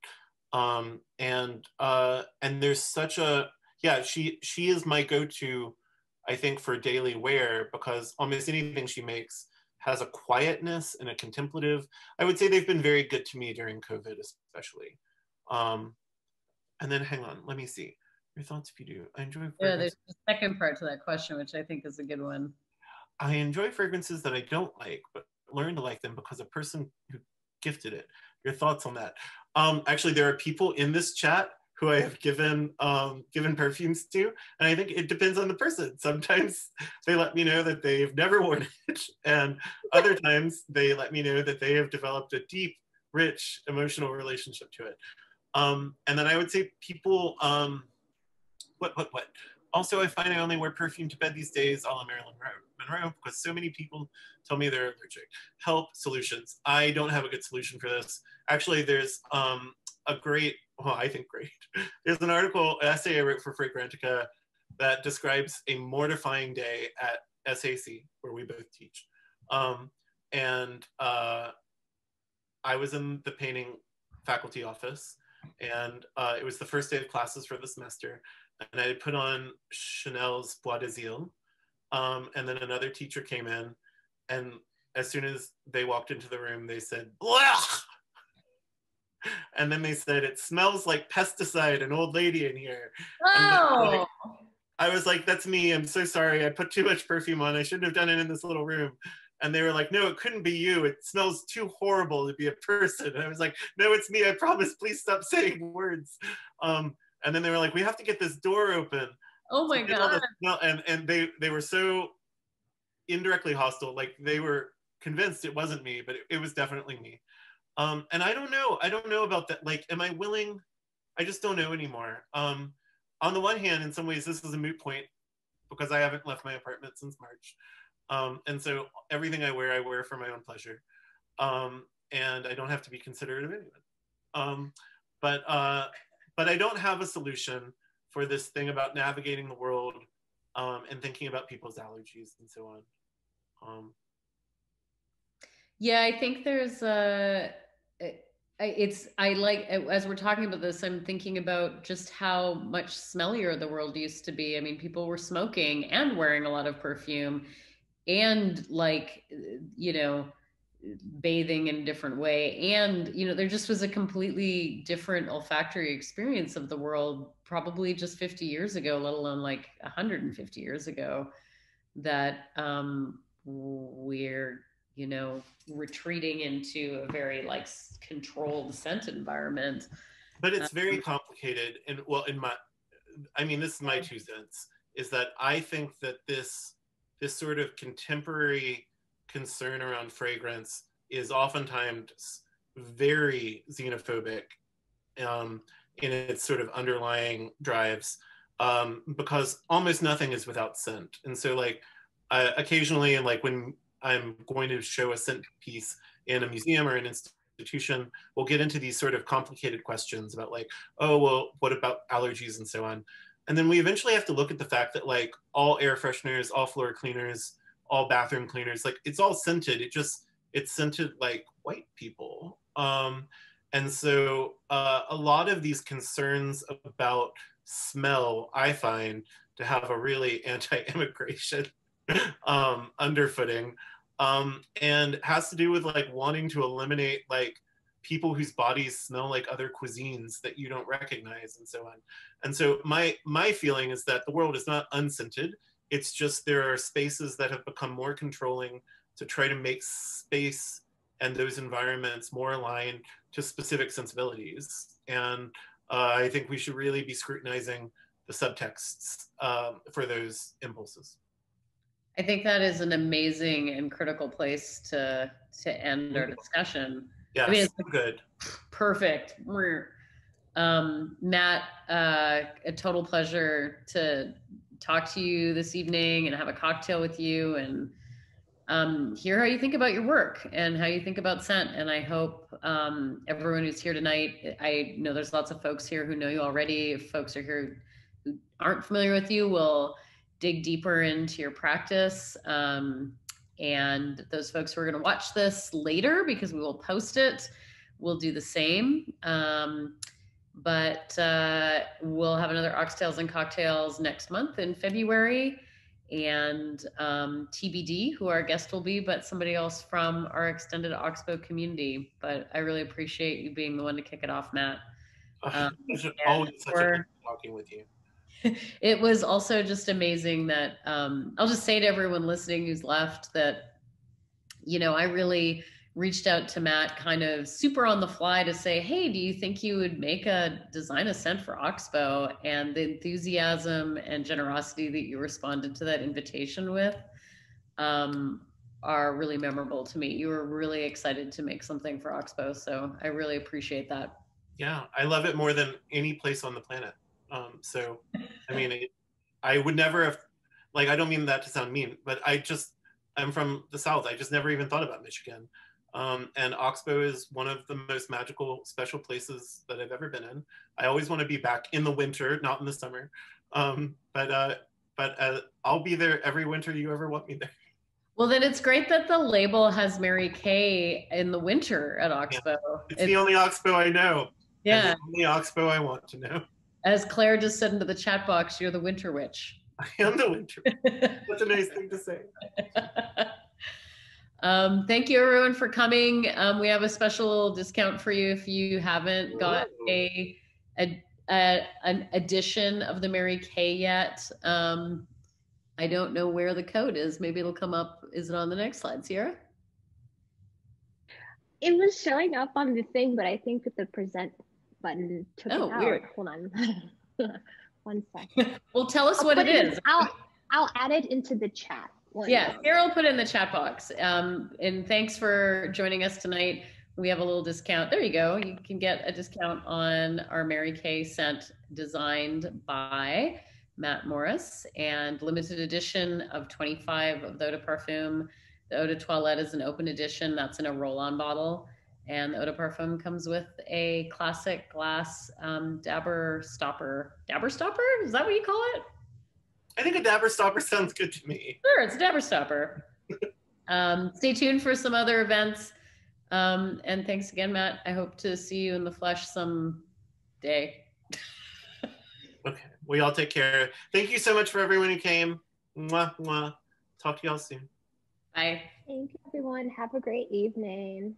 Speaker 3: Um, and uh, and there's such a yeah, she she is my go-to, I think, for daily wear because almost anything she makes has a quietness and a contemplative. I would say they've been very good to me during COVID, especially. Um, and then hang on, let me see. Your thoughts if you do. I enjoy
Speaker 2: Yeah, there's the second part to that question, which I think is a good one.
Speaker 3: I enjoy fragrances that I don't like, but learn to like them because a person who gifted it. Your thoughts on that? Um, actually, there are people in this chat who I have given um, given perfumes to, and I think it depends on the person. Sometimes they let me know that they've never worn it, and other times they let me know that they have developed a deep, rich emotional relationship to it. Um, and then I would say people, um, what what what? Also, I find I only wear perfume to bed these days, a la Marilyn Monroe, because so many people tell me they're allergic. Help solutions. I don't have a good solution for this. Actually, there's um, a great well, I think great. There's an article, an essay I wrote for Fragrantica that describes a mortifying day at SAIC, where we both teach. Um, and uh, I was in the painting faculty office, and uh, it was the first day of classes for the semester. And I had put on Chanel's Bois des Îles. Um, and then another teacher came in, and as soon as they walked into the room, they said! And then they said it smells like pesticide an old lady in here.
Speaker 2: Oh.
Speaker 3: Like, i was like that's me. I'm so sorry. I put too much perfume on. I shouldn't have done it in this little room. And they were like no it couldn't be you. It smells too horrible to be a person. And i was like no it's me. I promise. Please stop saying words. Um, and then they were like we have to get this door open
Speaker 2: oh my so
Speaker 3: god. and and they they were so indirectly hostile. Like they were convinced it wasn't me but it, it was definitely me um, and I don't know. I don't know about that. Like, am I willing? I just don't know anymore. Um, on the one hand, in some ways, this is a moot point because I haven't left my apartment since March. Um, and so everything I wear, I wear for my own pleasure. Um, and I don't have to be considerate of anyone. Um, but, uh, but I don't have a solution for this thing about navigating the world um, and thinking about people's allergies and so on.
Speaker 2: Yeah, I think there's a it's i like as we're talking about this i'm thinking about just how much smellier the world used to be. I mean people were smoking and wearing a lot of perfume and like you know bathing in a different way. And you know there just was a completely different olfactory experience of the world probably just 50 years ago let alone like 150 years ago that um we're you know, retreating into a very like controlled scent environment.
Speaker 3: But it's very um, complicated. And well, in my, I mean, this is my two cents, is that I think that this, this sort of contemporary concern around fragrance is oftentimes very xenophobic um, in its sort of underlying drives um, because almost nothing is without scent. And so like uh, occasionally, and like when I'm going to show a scent piece in a museum or an institution, we'll get into these sort of complicated questions about like, oh, well, what about allergies and so on. And then we eventually have to look at the fact that like all air fresheners, all floor cleaners, all bathroom cleaners, like it's all scented. It just, it's scented like white people. Um, and so uh, a lot of these concerns about smell, I find to have a really anti-immigration um, underfooting um, and has to do with like wanting to eliminate like people whose bodies smell like other cuisines that you don't recognize and so on. And so my my feeling is that the world is not unscented. It's just there are spaces that have become more controlling to try to make space and those environments more aligned to specific sensibilities. And uh, I think we should really be scrutinizing the subtexts um, for those impulses.
Speaker 2: I think that is an amazing and critical place to to end our mm-hmm. discussion.
Speaker 3: Yeah, I mean, it's good.
Speaker 2: Perfect. Um, Matt, uh, a total pleasure to talk to you this evening and have a cocktail with you and um, hear how you think about your work and how you think about scent. And I hope um, everyone who's here tonight, I know there's lots of folks here who know you already. If folks are here who aren't familiar with you, will dig deeper into your practice. Um, and those folks who are going to watch this later, because we will post it, will do the same. Um, but uh, we'll have another Ox-Tales and Cocktails next month in February and um, TBD, who our guest will be, but somebody else from our extended Ox-Bow community. But I really appreciate you being the one to kick it off, Matt.
Speaker 3: Um, it's always such a talking with you.
Speaker 2: It was also just amazing that um, I'll just say to everyone listening who's left that, you know, I really reached out to Matt kind of super on the fly to say, hey, do you think you would make a design a scent for Ox-Bow? And the enthusiasm and generosity that you responded to that invitation with um, are really memorable to me. You were really excited to make something for Ox-Bow. So I really appreciate that.
Speaker 3: Yeah, I love it more than any place on the planet. Um, so, I mean, it, I would never have, like, I don't mean that to sound mean, but I just, I'm from the South. I just never even thought about Michigan. Um, and Ox-Bow is one of the most magical, special places that I've ever been in. I always want to be back in the winter, not in the summer. Um, but uh, but uh, I'll be there every winter you ever want me there.
Speaker 2: Well, then it's great that the label has Mary K in the winter at Ox-Bow.
Speaker 3: Yeah. It's, it's, the only Ox-Bow I know.
Speaker 2: Yeah.
Speaker 3: the only Ox-Bow I want to know.
Speaker 2: As Claire just said into the chat box, you're the winter witch.
Speaker 3: I am the winter. That's a nice thing to say.
Speaker 2: Um, thank you everyone for coming. Um, we have a special discount for you if you haven't got a, a, a an edition of the Mary K yet. Um, I don't know where the code is. Maybe it'll come up. Is it on the next slide, Sierra?
Speaker 1: It was showing up on the thing, but I think that the present button took oh, it out. Weird. Hold on. One second.
Speaker 2: well, tell us I'll what it is.
Speaker 1: I'll I'll add it into the chat
Speaker 2: yeah, Carol put it in the chat box. Um, and thanks for joining us tonight. We have a little discount. There you go. You can get a discount on our Mary K scent designed by Matt Morris and limited edition of 25 of the Eau de Parfum. The Eau de Toilette is an open edition. That's in a roll-on bottle. And the Eau de Parfum comes with a classic glass um, dabber stopper. Dabber stopper? Is that what you call it?
Speaker 3: I think a dabber stopper sounds good to me.
Speaker 2: Sure, it's a dabber stopper. um, stay tuned for some other events. Um, and thanks again, Matt. I hope to see you in the flesh some day.
Speaker 3: okay, we all take care. Thank you so much for everyone who came. Mwah, mwah. Talk to y'all soon.
Speaker 2: Bye.
Speaker 1: Thank you, everyone. Have a great evening.